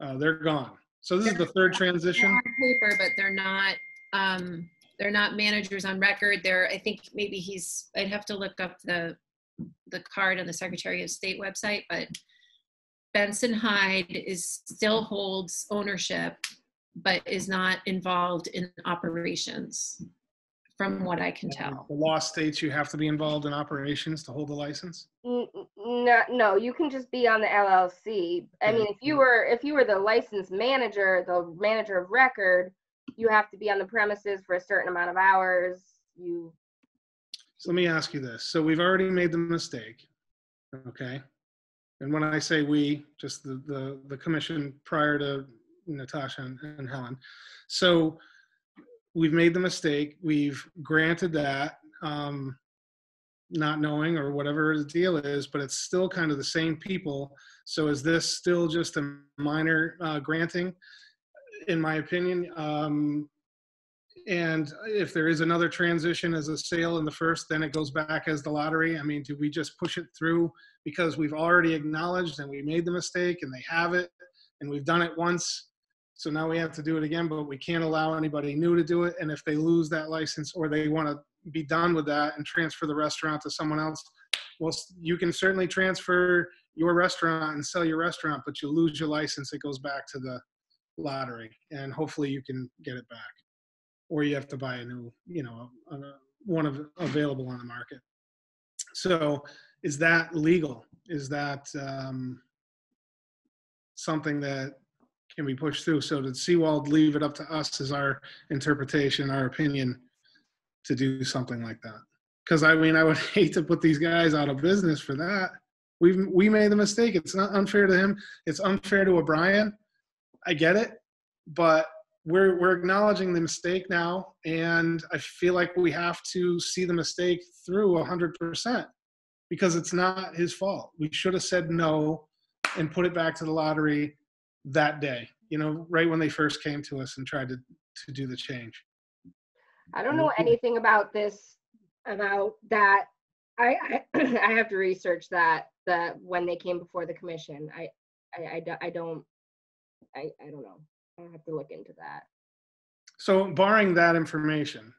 Uh, they're gone. So this is the third transition. on paper, but they're not, um, they're not managers on record. They're, I think maybe he's, I'd have to look up the, the card on the Secretary of State website, but Benson Hyde is, still holds ownership, but is not involved in operations, from what I can tell. The law states you have to be involved in operations to hold the license. N- n- No, no, you can just be on the LLC. I mean, if you were, if you were the license manager, the manager of record, you have to be on the premises for a certain amount of hours. You, So let me ask you this. So we've already made the mistake, okay? And when I say we, just the, the, the commission prior to Natasha and, and Helen. So we've made the mistake, we've granted that, um, not knowing or whatever the deal is, but it's still kind of the same people. So is this still just a minor, uh, granting? In my opinion, um, And if there is another transition as a sale in the first, then it goes back as the lottery. I mean, do we just push it through because we've already acknowledged and we made the mistake and they have it and we've done it once? So now we have to do it again, but we can't allow anybody new to do it. And if they lose that license or they want to be done with that and transfer the restaurant to someone else, well, you can certainly transfer your restaurant and sell your restaurant, but you lose your license, it goes back to the lottery. And hopefully you can get it back. Or you have to buy a new, you know, a- a- one of available on the market. So is that legal? Is that um, something that can be pushed through? So did Seewald leave it up to us as our interpretation, our opinion to do something like that? Because I mean, I would hate to put these guys out of business for that. We've we made the mistake. It's not unfair to him. It's unfair to O'Brien. I get it, but we're we're acknowledging the mistake now, and I feel like we have to see the mistake through hundred percent because it's not his fault. We should have said no and put it back to the lottery that day. You know, right when they first came to us and tried to to do the change. I don't know anything about this, about that. I, I, I have to research that, that when they came before the commission. I, I, I do- I don't, I, I don't know. I have to look into that. So barring that information,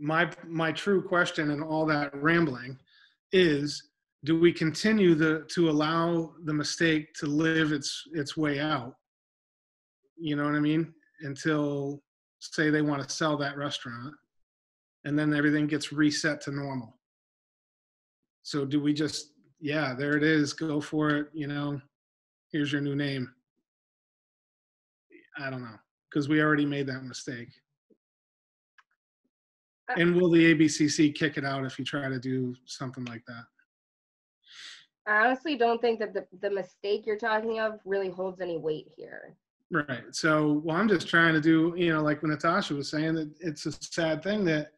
my my true question and all that rambling is do we continue the to allow the mistake to live its its way out? You know what I mean? Until say they want to sell that restaurant and then everything gets reset to normal. So do we just yeah, there it is, go for it, you know. Here's your new name. I don't know because we already made that mistake. Uh, And will the ABCC kick it out if you try to do something like that? I honestly don't think that the, the mistake you're talking of really holds any weight here. Right. So, well, I'm just trying to do, you know, like when Natasha was saying that it's a sad thing that,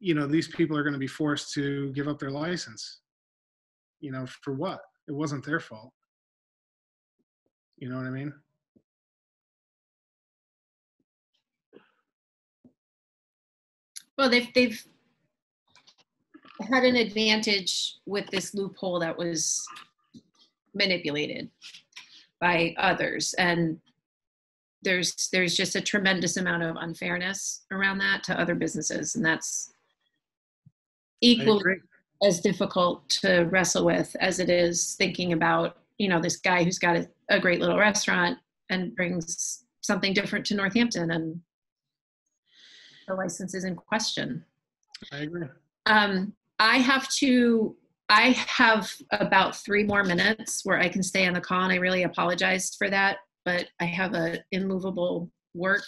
you know, these people are going to be forced to give up their license. You know, for what? It wasn't their fault. You know what I mean? Well, they've, they've had an advantage with this loophole that was manipulated by others. And there's, there's just a tremendous amount of unfairness around that to other businesses. And that's equally as difficult to wrestle with as it is thinking about, you know, this guy who's got a, a great little restaurant and brings something different to Northampton and the license is in question. I agree. Um, I have to, I have about three more minutes where I can stay on the call and I really apologize for that, but I have a immovable work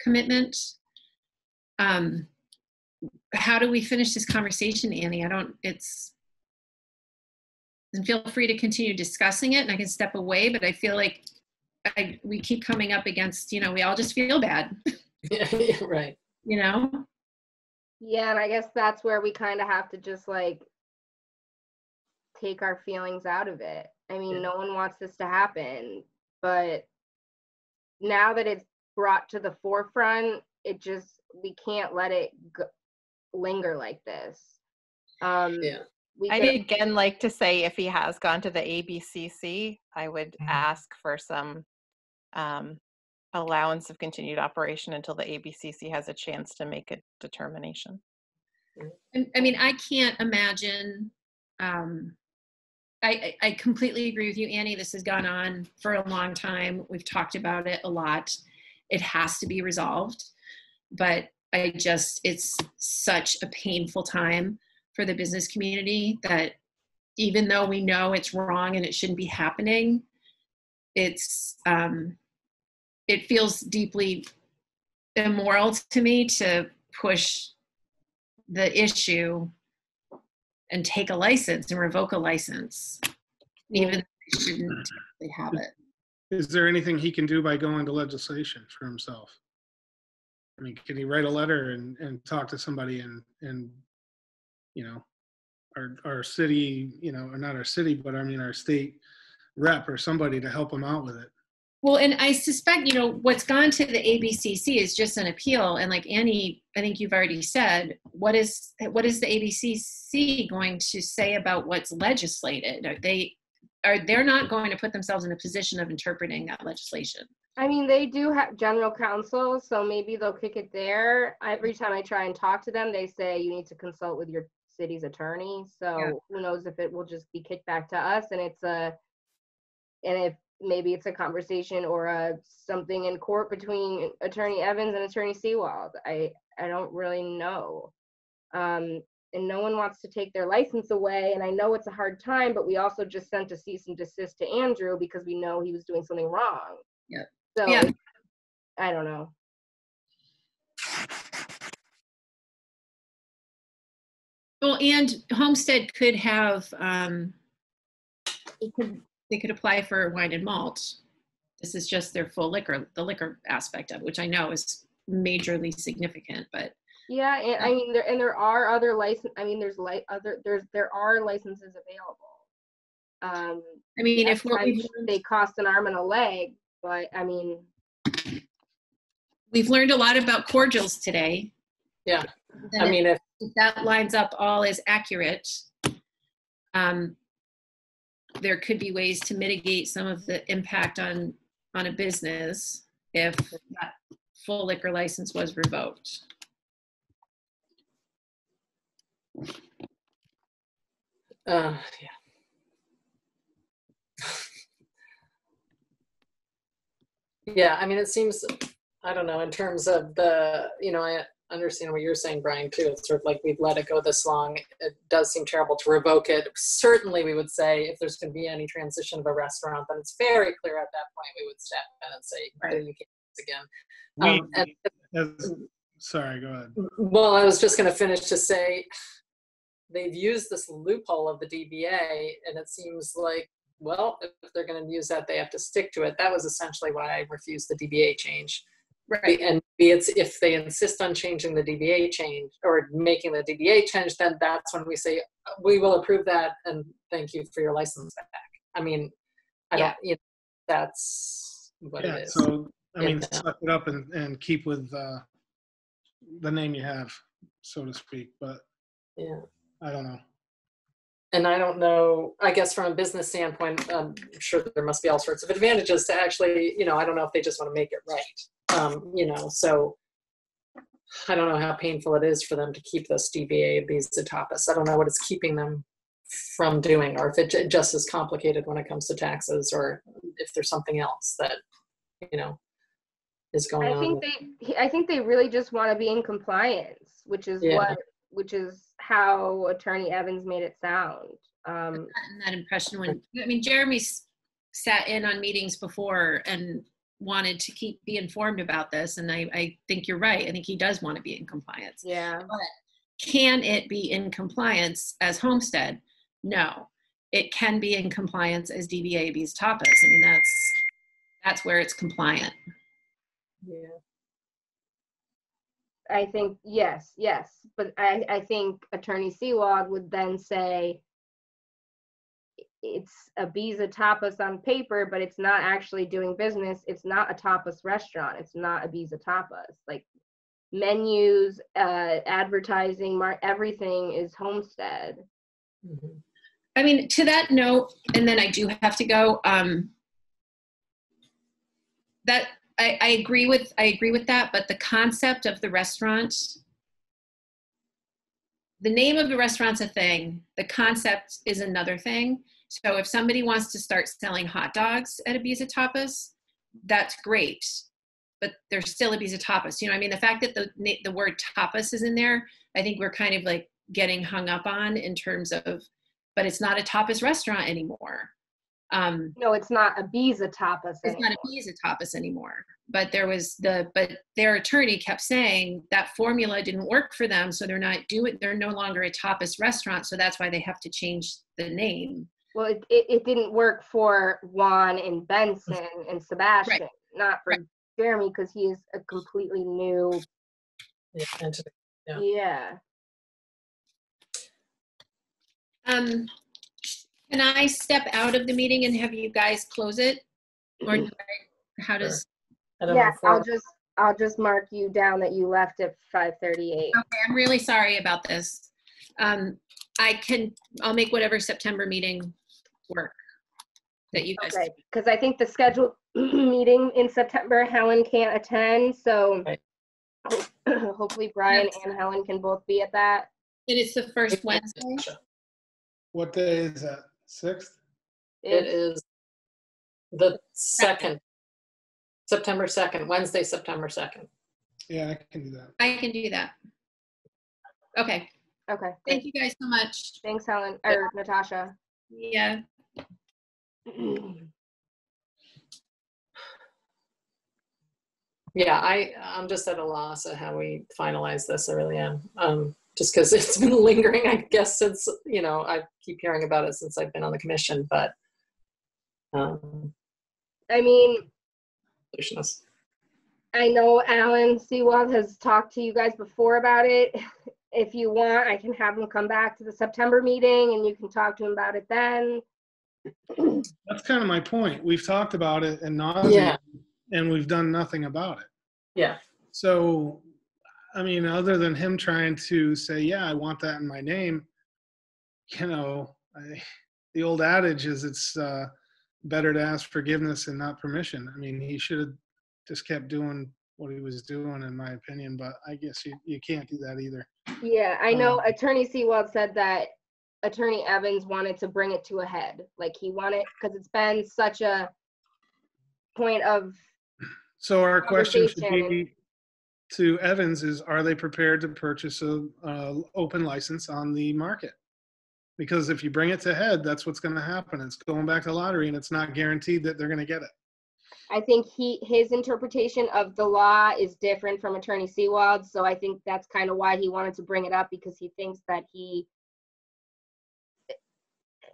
commitment. Um, how do we finish this conversation, Annie? I don't, it's, and feel free to continue discussing it and I can step away, but I feel like I, we keep coming up against, you know, we all just feel bad, Yeah, yeah, right. you know? Yeah, and I guess that's where we kind of have to just like take our feelings out of it. I mean, Yeah. no one wants this to happen, but now that it's brought to the forefront, it just we can't let it go, linger like this. Um, Yeah. I'd could- again like to say if he has gone to the ABCC, I would Mhm. ask for some um, allowance of continued operation until the ABCC has a chance to make a determination. I, I mean, I can't imagine. Um, I, I I completely agree with you, Annie. This has gone on for a long time. We've talked about it a lot. It has to be resolved, but I just it's such a painful time for the business community that even though we know it's wrong and it shouldn't be happening, it's um, it feels deeply immoral to me to push the issue and take a license and revoke a license, even though they shouldn't have it. Is there anything he can do by going to legislation for himself? I mean, can he write a letter and, and talk to somebody and, and, you know, our, our city, you know, or not our city, but I mean, our state rep or somebody to help him out with it? Well, and I suspect, you know, what's gone to the ABCC is just an appeal. And like Annie, I think you've already said, what is what is the ABCC going to say about what's legislated? Are they are they're not going to put themselves in a position of interpreting that legislation? I mean, they do have general counsel, so maybe they'll kick it there. Every time I try and talk to them, they say you need to consult with your city's attorney. So Yeah. who knows if it will just be kicked back to us and it's a, and if maybe it's a conversation or a something in court between Attorney Evans and Attorney Seewald. I I don't really know. Um, and no one wants to take their license away. And I know it's a hard time, but we also just sent a cease and desist to Andrew because we know he was doing something wrong. Yeah. So Yeah. I don't know. Well, and Homestead could have, um, they could, they could apply for wine and malt. This is just their full liquor, the liquor aspect of, it, which I know is majorly significant, but Yeah, and I mean there and there are other license. I mean, there's like other there's there are licenses available. Um, I mean, if what we've learned- they cost an arm and a leg, but I mean, we've learned a lot about cordials today. Yeah. I mean, if, if that lines up all as accurate, um, there could be ways to mitigate some of the impact on, on a business if that full liquor license was revoked. Uh, yeah. Yeah, I mean, it seems, I don't know, in terms of the, you know, I understand what you're saying, Brian, too. It's sort of like we've let it go this long. It does seem terrible to revoke it. Certainly, we would say if there's going to be any transition of a restaurant, then it's very clear at that point we would step in and say, Right. you can't do this again. We, Um, and as, sorry, go ahead. Well, I was just going to finish to say they've used this loophole of the DBA, and it seems like, well, if they're going to use that, they have to stick to it. That was essentially why I refused the DBA change. Right. And it's if they insist on changing the DBA change or making the DBA change, then that's when we say we will approve that and thank you for your license back. I mean, I Yeah. don't. You know, that's what Yeah, it is. so, I mean, Yeah. suck it up and, and keep with, uh, the name you have, so to speak, but yeah. I don't know. and I don't know, I guess from a business standpoint, I'm sure there must be all sorts of advantages to actually, you know, I don't know if they just want to make it right. Um, you know, so I don't know how painful it is for them to keep this DBA Ibiza Tapas. I don't know what it's keeping them from doing, or if it just is complicated when it comes to taxes, or if there's something else that, you know, is going I on. think they I think they really just want to be in compliance, which is Yeah. what which is how Attorney Evans made it sound. Um, that impression when I mean Jeremy's sat in on meetings before and wanted to keep be informed about this, and I, I think you're right. I think he does want to be in compliance. yeah. But can it be in compliance as homestead? No, it can be in compliance as DBA Ibiza Tapas. I mean that's that's where it's compliant. yeah. I think yes, yes, but I, I think Attorney Seewald would then say it's Ibiza Tapas on paper, but it's not actually doing business. It's not a tapas restaurant. It's not Ibiza Tapas. Like menus, uh, advertising, mar- everything is homestead. Mhm. I mean, to that note, and then I do have to go. Um, that I, I agree with. I agree with that. But the concept of the restaurant, the name of the restaurant's a thing. The concept is another thing. So if somebody wants to start selling hot dogs at Ibiza Tapas, that's great. But they're still Ibiza Tapas. You know, I mean, the fact that the the word tapas is in there, I think we're kind of like getting hung up on in terms of but it's not a tapas restaurant anymore. Um, No, it's not a Biza tapas. it's not anymore. a Biza tapas anymore. But there was the but their attorney kept saying that formula didn't work for them, so they're not doing. They're no longer a tapas restaurant, so that's why they have to change the name. Well, it, it, it didn't work for Juan and Benson and Sebastian, not for Right. Jeremy because he is a completely new. Yeah. Yeah. Um, can I step out of the meeting and have you guys close it, or do I How does, Item number Yes, I'll just, I'll just mark you down that you left at 5:38. okay, I'm really sorry about this. Um, I can, I'll make whatever September meeting work that you guys. Okay, because I think the scheduled meeting in September, Helen can't attend, so Right. hopefully Brian and Helen can both be at that. And it's the first Wednesday? What day is that? Sixth? It's- the second, September 2nd, Wednesday, September 2nd. Yeah, I can do that. I can do that. Okay, Okay, thank great. you guys so much. thanks Helen, or Natasha. Yeah, Yeah, I, I'm just at a loss of how we finalize this, I really am. Um, just because it's been lingering, I guess, since, you know, I keep hearing about it since I've been on the commission, but um, I mean, foolishness. I know Alan Seewald has talked to you guys before about it. If you want, I can have him come back to the September meeting and you can talk to him about it then. That's kind of my point. We've talked about it and not, Yeah. and we've done nothing about it. Yeah, So, I mean, other than him trying to say, yeah, I want that in my name, you know, I, the old adage is it's uh, better to ask forgiveness and not permission. I mean, he should have just kept doing what he was doing, in my opinion, but I guess you, you can't do that either. Yeah, I know Um, Attorney Seewald said that Attorney Evans wanted to bring it to a head. Like he wanted, because it's been such a point of, So our question should be to Evans is, are they prepared to purchase a, uh, open license on the market? Because if you bring it to head, that's what's gonna happen. It's going back to lottery and it's not guaranteed that they're gonna get it. I think he, his interpretation of the law is different from Attorney Seewald. So I think that's kind of why he wanted to bring it up because he thinks that he,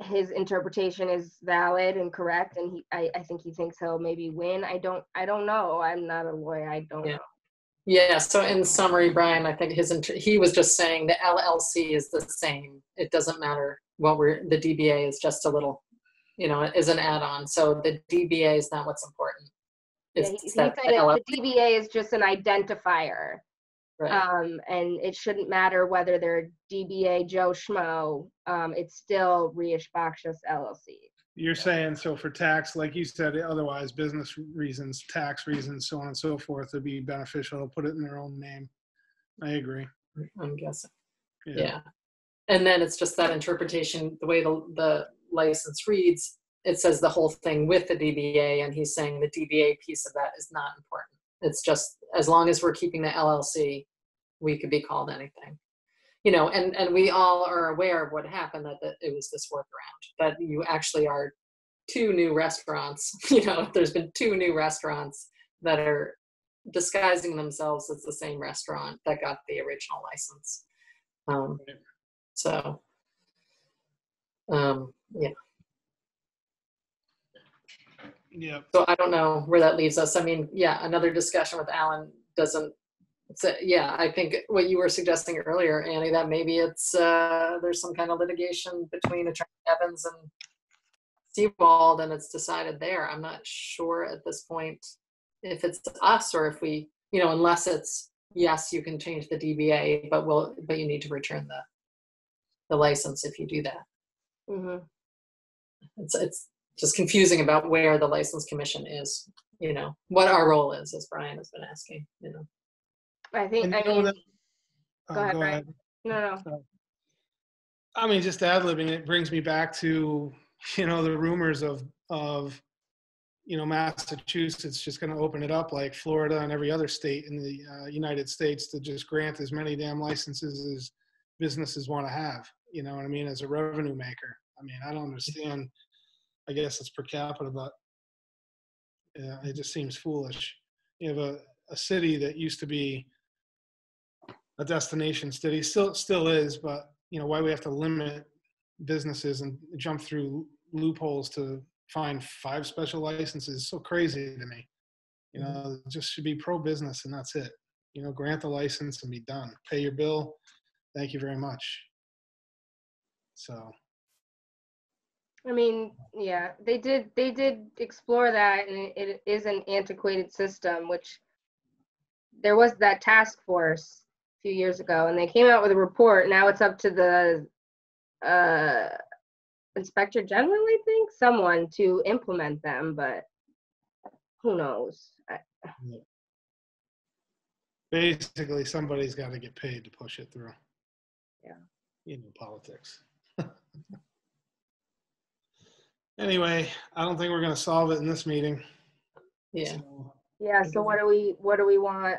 his interpretation is valid and correct. And he, I, I think he thinks he'll maybe win. I don't, I don't know. I'm not a lawyer. I don't Yeah. know. Yeah, so in summary, Brian, I think his, inter- he was just saying the LLC is the same. It doesn't matter what we're, the DBA is just a little, you know, is an add-on. So the DBA is not what's important. Yeah, It's he, he that said it, the DBA is just an identifier. right. Um, and it shouldn't matter whether they're DBA Joe Schmo, um, it's still Rias Baixas LLC. You're saying, so for tax, like you said, otherwise business reasons, tax reasons, so on and so forth, it'd be beneficial to put it in their own name. I agree. I'm guessing. Yeah. And then it's just that interpretation, the way the, the license reads, it says the whole thing with the DBA, and he's saying the DBA piece of that is not important. It's just, as long as we're keeping the LLC, we could be called anything. You know, and, and we all are aware of what happened, that, that it was this workaround, but you actually are two new restaurants, you know, there's been two new restaurants that are disguising themselves as the same restaurant that got the original license. Um, so, um, yeah. Yeah. So I don't know where that leaves us. I mean, yeah, another discussion with Alan doesn't. So, yeah, I think what you were suggesting earlier, Annie, that maybe it's uh, there's some kind of litigation between Attorney Evans and Seewald, and it's decided there. I'm not sure at this point if it's us or if we, you know, unless it's yes, you can change the DBA, but will but you need to return the the license if you do that. hmm It's it's just confusing about where the license commission is. You know what our role is, as Brian has been asking. You know. I think, And I mean, that- go uh, ahead, Brian. no, no. I mean, just ad libbing, it brings me back to, you know, the rumors of, of, you know, Massachusetts just going to open it up like Florida and every other state in the uh, United States to just grant as many damn licenses as businesses want to have. You know what I mean? As a revenue maker. I mean, I don't understand. I guess it's per capita, but yeah, it just seems foolish. You have a, a city that used to be a destination city, still still is, but you know why we have to limit businesses and jump through loopholes to find five special licenses is so crazy to me. You know, mm-hmm. it just should be pro business and that's it. You know, grant the license and be done. Pay your bill. Thank you very much. So I mean, yeah, they did, they did explore that and it- is an antiquated system, which there was that task force few years ago and they came out with a report. Now it's up to the uh, Inspector General, I think, someone to implement them, but who knows? I- Basically, somebody's got to get paid to push it through. Yeah. You know, politics. Anyway, I don't think we're gonna solve it in this meeting. Yeah. so- Yeah, so what do we, what do we want?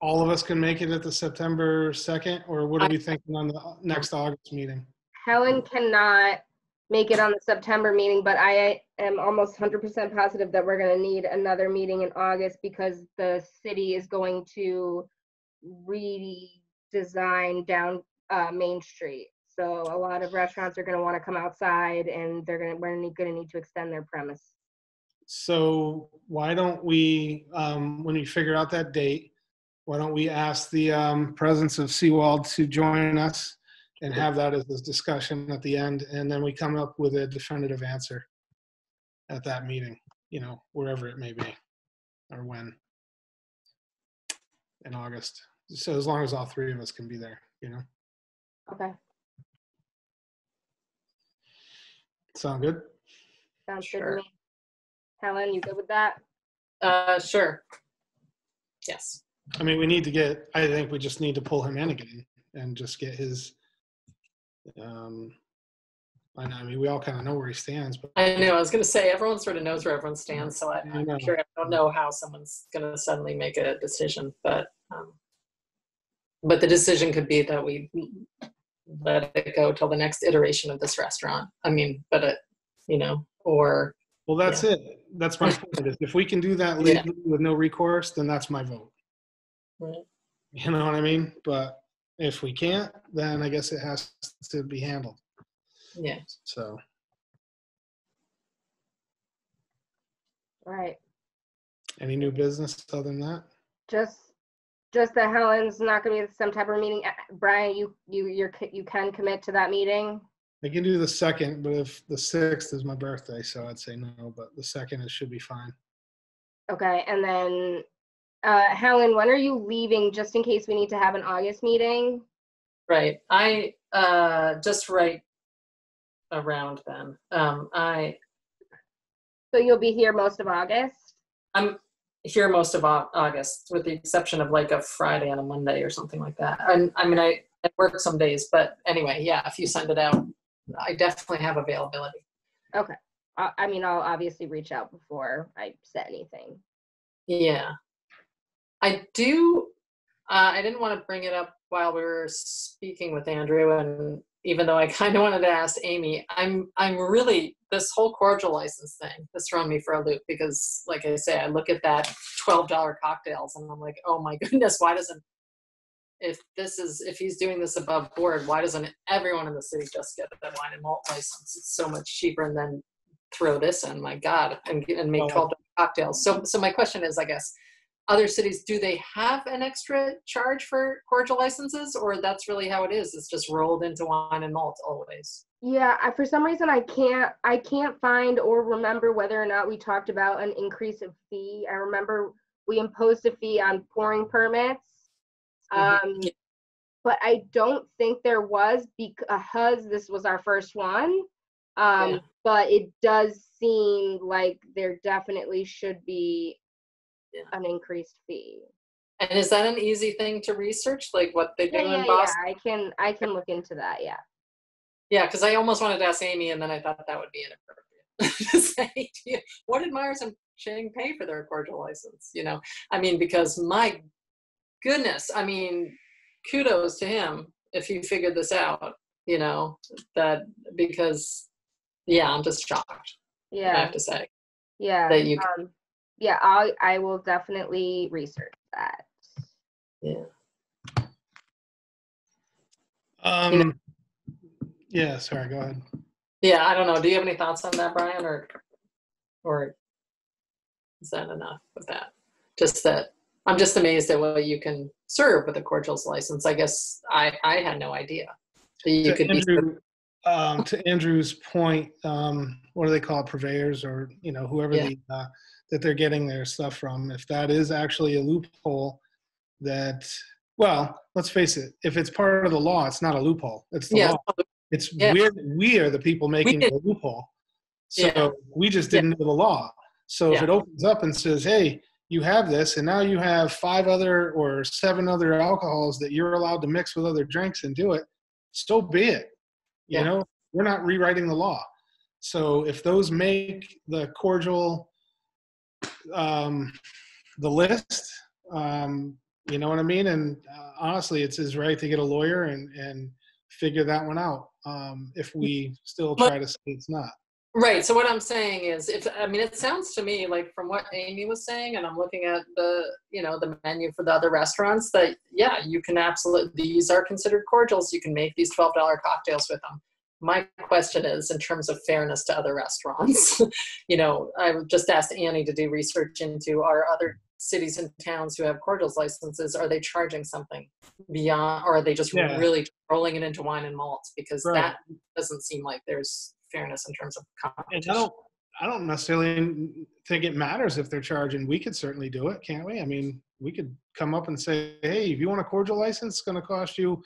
All of us can make it at the September 2nd, or what are we thinking on the next August meeting? Helen cannot make it on the September meeting, but I am almost hundred percent positive that we're gonna need another meeting in August because the city is going to redesign down, uh, Main Street. So a lot of restaurants are gonna wanna come outside and they're gonna, we're gonna- gonna need to extend their premise. So why don't we, um, when we figure out that date, why don't we ask the um, presence of Seewald to join us and have that as this discussion at the end, and then we come up with a definitive answer at that meeting, you know, wherever it may be, or when in August. So as long as all three of us can be there, you know, Okay, sound good? sounds good to me. Helen, you good with that? Uh, sure. Yes. I mean, we need to get, I think we just need to pull him in again and just get his, um, I know, I mean, we all kind of know where he stands, but I know. I was going to say everyone sort of knows where everyone stands, so I, sure I don't know how someone's going to suddenly make a decision, but um, but the decision could be that we let it go till the next iteration of this restaurant. I mean, but it, you know, or well, that's it. That's my point. is If we can do that Yeah. with no recourse, then that's my vote. Right. You know what I mean? But if we can't, then I guess it has to be handled. yeah. So, All right, any new business other than that? just, just that Helen's not gonna be at type of meeting. Brian, you, you, you're, you can commit to that meeting? I can do the second, but if the sixth is my birthday, so I'd say no, but the second, it should be fine. Okay, and then, uh, Helen, when are you leaving, just in case we need to have an August meeting? Right. I uh, just right around then. Um, I So you'll be here most of August? I'm here most of Au- August, with the exception of like a Friday and a Monday or something like that. And I mean, I, I work some days, but anyway, yeah. If you send it out, I definitely have availability. Okay, I, I mean, I'll obviously reach out before I set anything. Yeah. I do, uh, I didn't want to bring it up while we were speaking with Andrew and even though I kind of wanted to ask Amy, I'm, I'm really, this whole cordial license thing has thrown me for a loop because like I say, I look at that $12 cocktails and I'm like, oh my goodness, why doesn't, if this is, if he's doing this above board, why doesn't everyone in the city just get the wine and malt license? It's so much cheaper and then throw this in, my God, and, and make $12 cocktails. So, so my question is, I guess, other cities, do they have an extra charge for cordial licenses or that's really how it is? It's just rolled into wine and malt always? Yeah, I, for some reason I can't I can't find or remember whether or not we talked about an increase of fee. I remember we imposed a fee on pouring permits. Mhm. Um, but I don't think there was because this was our first one. Um, Yeah. but it does seem like there definitely should be Yeah. an increased fee. And is that an easy thing to research, like what they do Yeah, yeah, in yeah. Boston? I can I can look into that. Yeah. Yeah, because I almost wanted to ask Amy, and then I thought that would be inappropriate to say, to you, what did Myers and Chang pay for their cordial license? You know, I mean, because my goodness, I mean, kudos to him if he figured this out. You know, that because, yeah, I'm just shocked. Yeah, I have to say. Yeah. that you um, yeah, I I will definitely research that. Yeah. Um, yeah, sorry, go ahead. Yeah, I don't know. Do you have any thoughts on that, Brian, or or is that enough of that? Just that I'm just amazed at what you can serve with a cordials license. I guess I I had no idea. that you to could be. Um, to Andrew's point, um, what do they call it, purveyors or, you know, whoever Yeah. the, uh, that they're getting their stuff from, if that is actually a loophole that, well, let's face it, if it's part of the law, it's not a loophole. It's the Yeah, law. It's, Yeah. we're, we are the people making the loophole. Yeah. So we just didn't know the law. So if it opens up and says, hey, you have this, and now you have five other or seven other alcohols that you're allowed to mix with other drinks and do it, so be it. You Yeah. know, we're not rewriting the law. So if those make the cordial um, the list, um, you know what I mean? And uh, honestly, it's his right to get a lawyer and, and figure that one out. Um, if we still try to say it's not. Right. So what I'm saying is, if I mean, it sounds to me like from what Amy was saying, and I'm looking at the, you know, the menu for the other restaurants, that yeah, you can absolutely. These are considered cordials. You can make these twelve dollar cocktails with them. My question is, in terms of fairness to other restaurants, you know, I just asked Annie to do research into are other cities and towns who have cordials licenses, are they charging something beyond, or are they just Yeah. really rolling it into wine and malts? Because Right. that doesn't seem like there's fairness in terms of competition. I don't, I don't necessarily think it matters if they're charging. We could certainly do it, can't we? I mean, we could come up and say, hey, if you want a cordial license, it's going to cost you,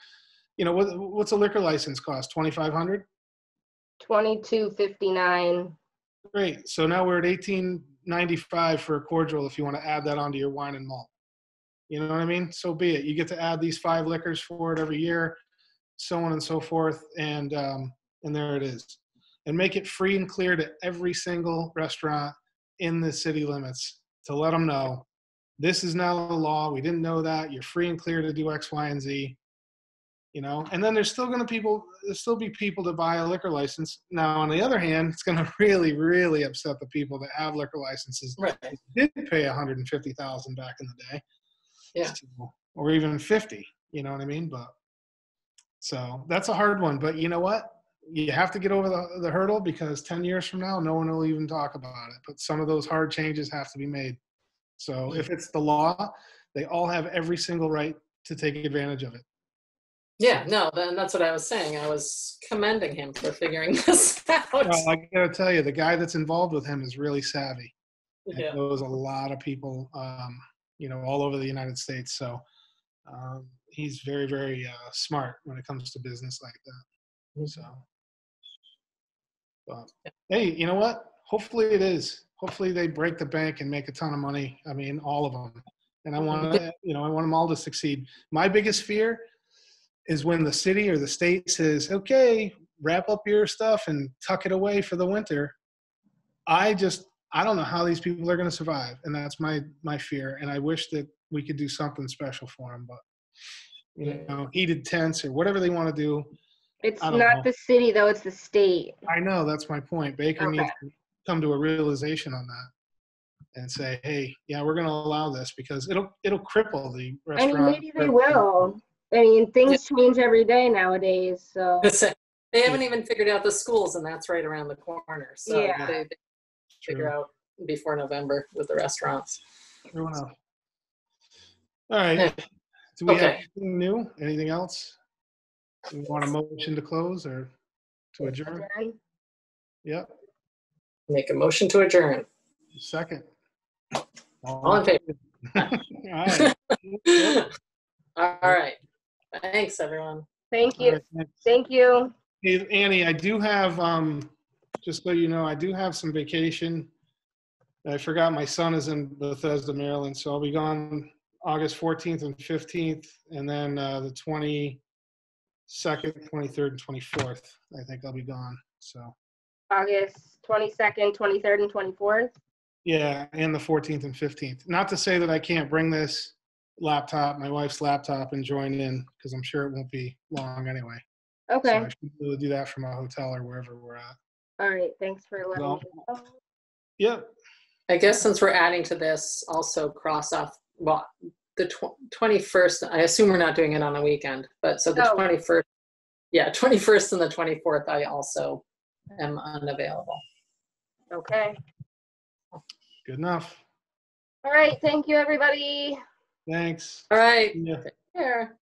you know, what, what's a liquor license cost? 2,500? Twenty-two fifty-nine. Great. So now we're at 1895 for a cordial if you want to add that onto your wine and malt. You know what I mean? So be it. You get to add these five liquors for it every year, so on and so forth, and um, and there it is. And make it free and clear to every single restaurant in the city limits to let them know this is now the law. We didn't know that. You're free and clear to do X, Y, and Z. You know, and then there's still going to people. There's still be people to buy a liquor license. Now, on the other hand, it's going to really, really upset the people that have liquor licenses. Right. Did pay 150,000 back in the day. Yeah. Or even 50. You know what I mean? But so that's a hard one. But you know what? You have to get over the, the hurdle because 10 years from now, no one will even talk about it. But some of those hard changes have to be made. So if it's the law, they all have every single right to take advantage of it. Yeah, no, then that's what I was saying. I was commending him for figuring this out. Well, I gotta tell you, the guy that's involved with him is really savvy. and Yeah. knows a lot of people, um, you know, all over the United States. So um, he's very, very uh, smart when it comes to business like that. So, but, hey, you know what? Hopefully it is. Hopefully they break the bank and make a ton of money. I mean, all of them. And I want to, you know, I want them all to succeed. My biggest fear is when the city or the state says, "Okay, wrap up your stuff and tuck it away for the winter." I just I don't know how these people are going to survive, and that's my my fear. And I wish that we could do something special for them, but you know, heated tents or whatever they want to do. It's don't know. the city though, it's the state. I know that's my point. Baker Okay. needs to come to a realization on that and say, "Hey, yeah, we're going to allow this because it'll it'll cripple the I restaurant." mean, maybe they will. I mean, things change every day nowadays, so. They haven't even figured out the schools, and that's right around the corner. So Yeah. they, they figure out before November with the restaurants. True enough. All right. Do we have anything new? Anything else? Do we want a motion to close or to adjourn? Yep. Make a motion to adjourn. Second. All in favor? All right. All right. Thanks, everyone. Thank you. right. Thank you. Hey, Annie, I do have, um, just so you know, I do have some vacation. I forgot my son is in Bethesda, Maryland, so I'll be gone August 14th and 15th, and then uh, the 22nd, 23rd, and 24th. I think I'll be gone. So, August twenty-second, twenty-third, and twenty-fourth. yeah, and the 14th and 15th. Not to say that I can't bring this laptop, my wife's laptop, and join in, because I'm sure it won't be long anyway. So Okay, I should be able to do that from a hotel or wherever we're at. all right, thanks for letting Well, me know. Yep. I guess since we're adding to this, also cross off, well, the tw- 21st, I assume we're not doing it on a weekend, but so the No. 21st, yeah, 21st and the 24th, I also am unavailable. Okay, Good enough. all right, thank you, everybody. Thanks. All right. Yeah. Take care.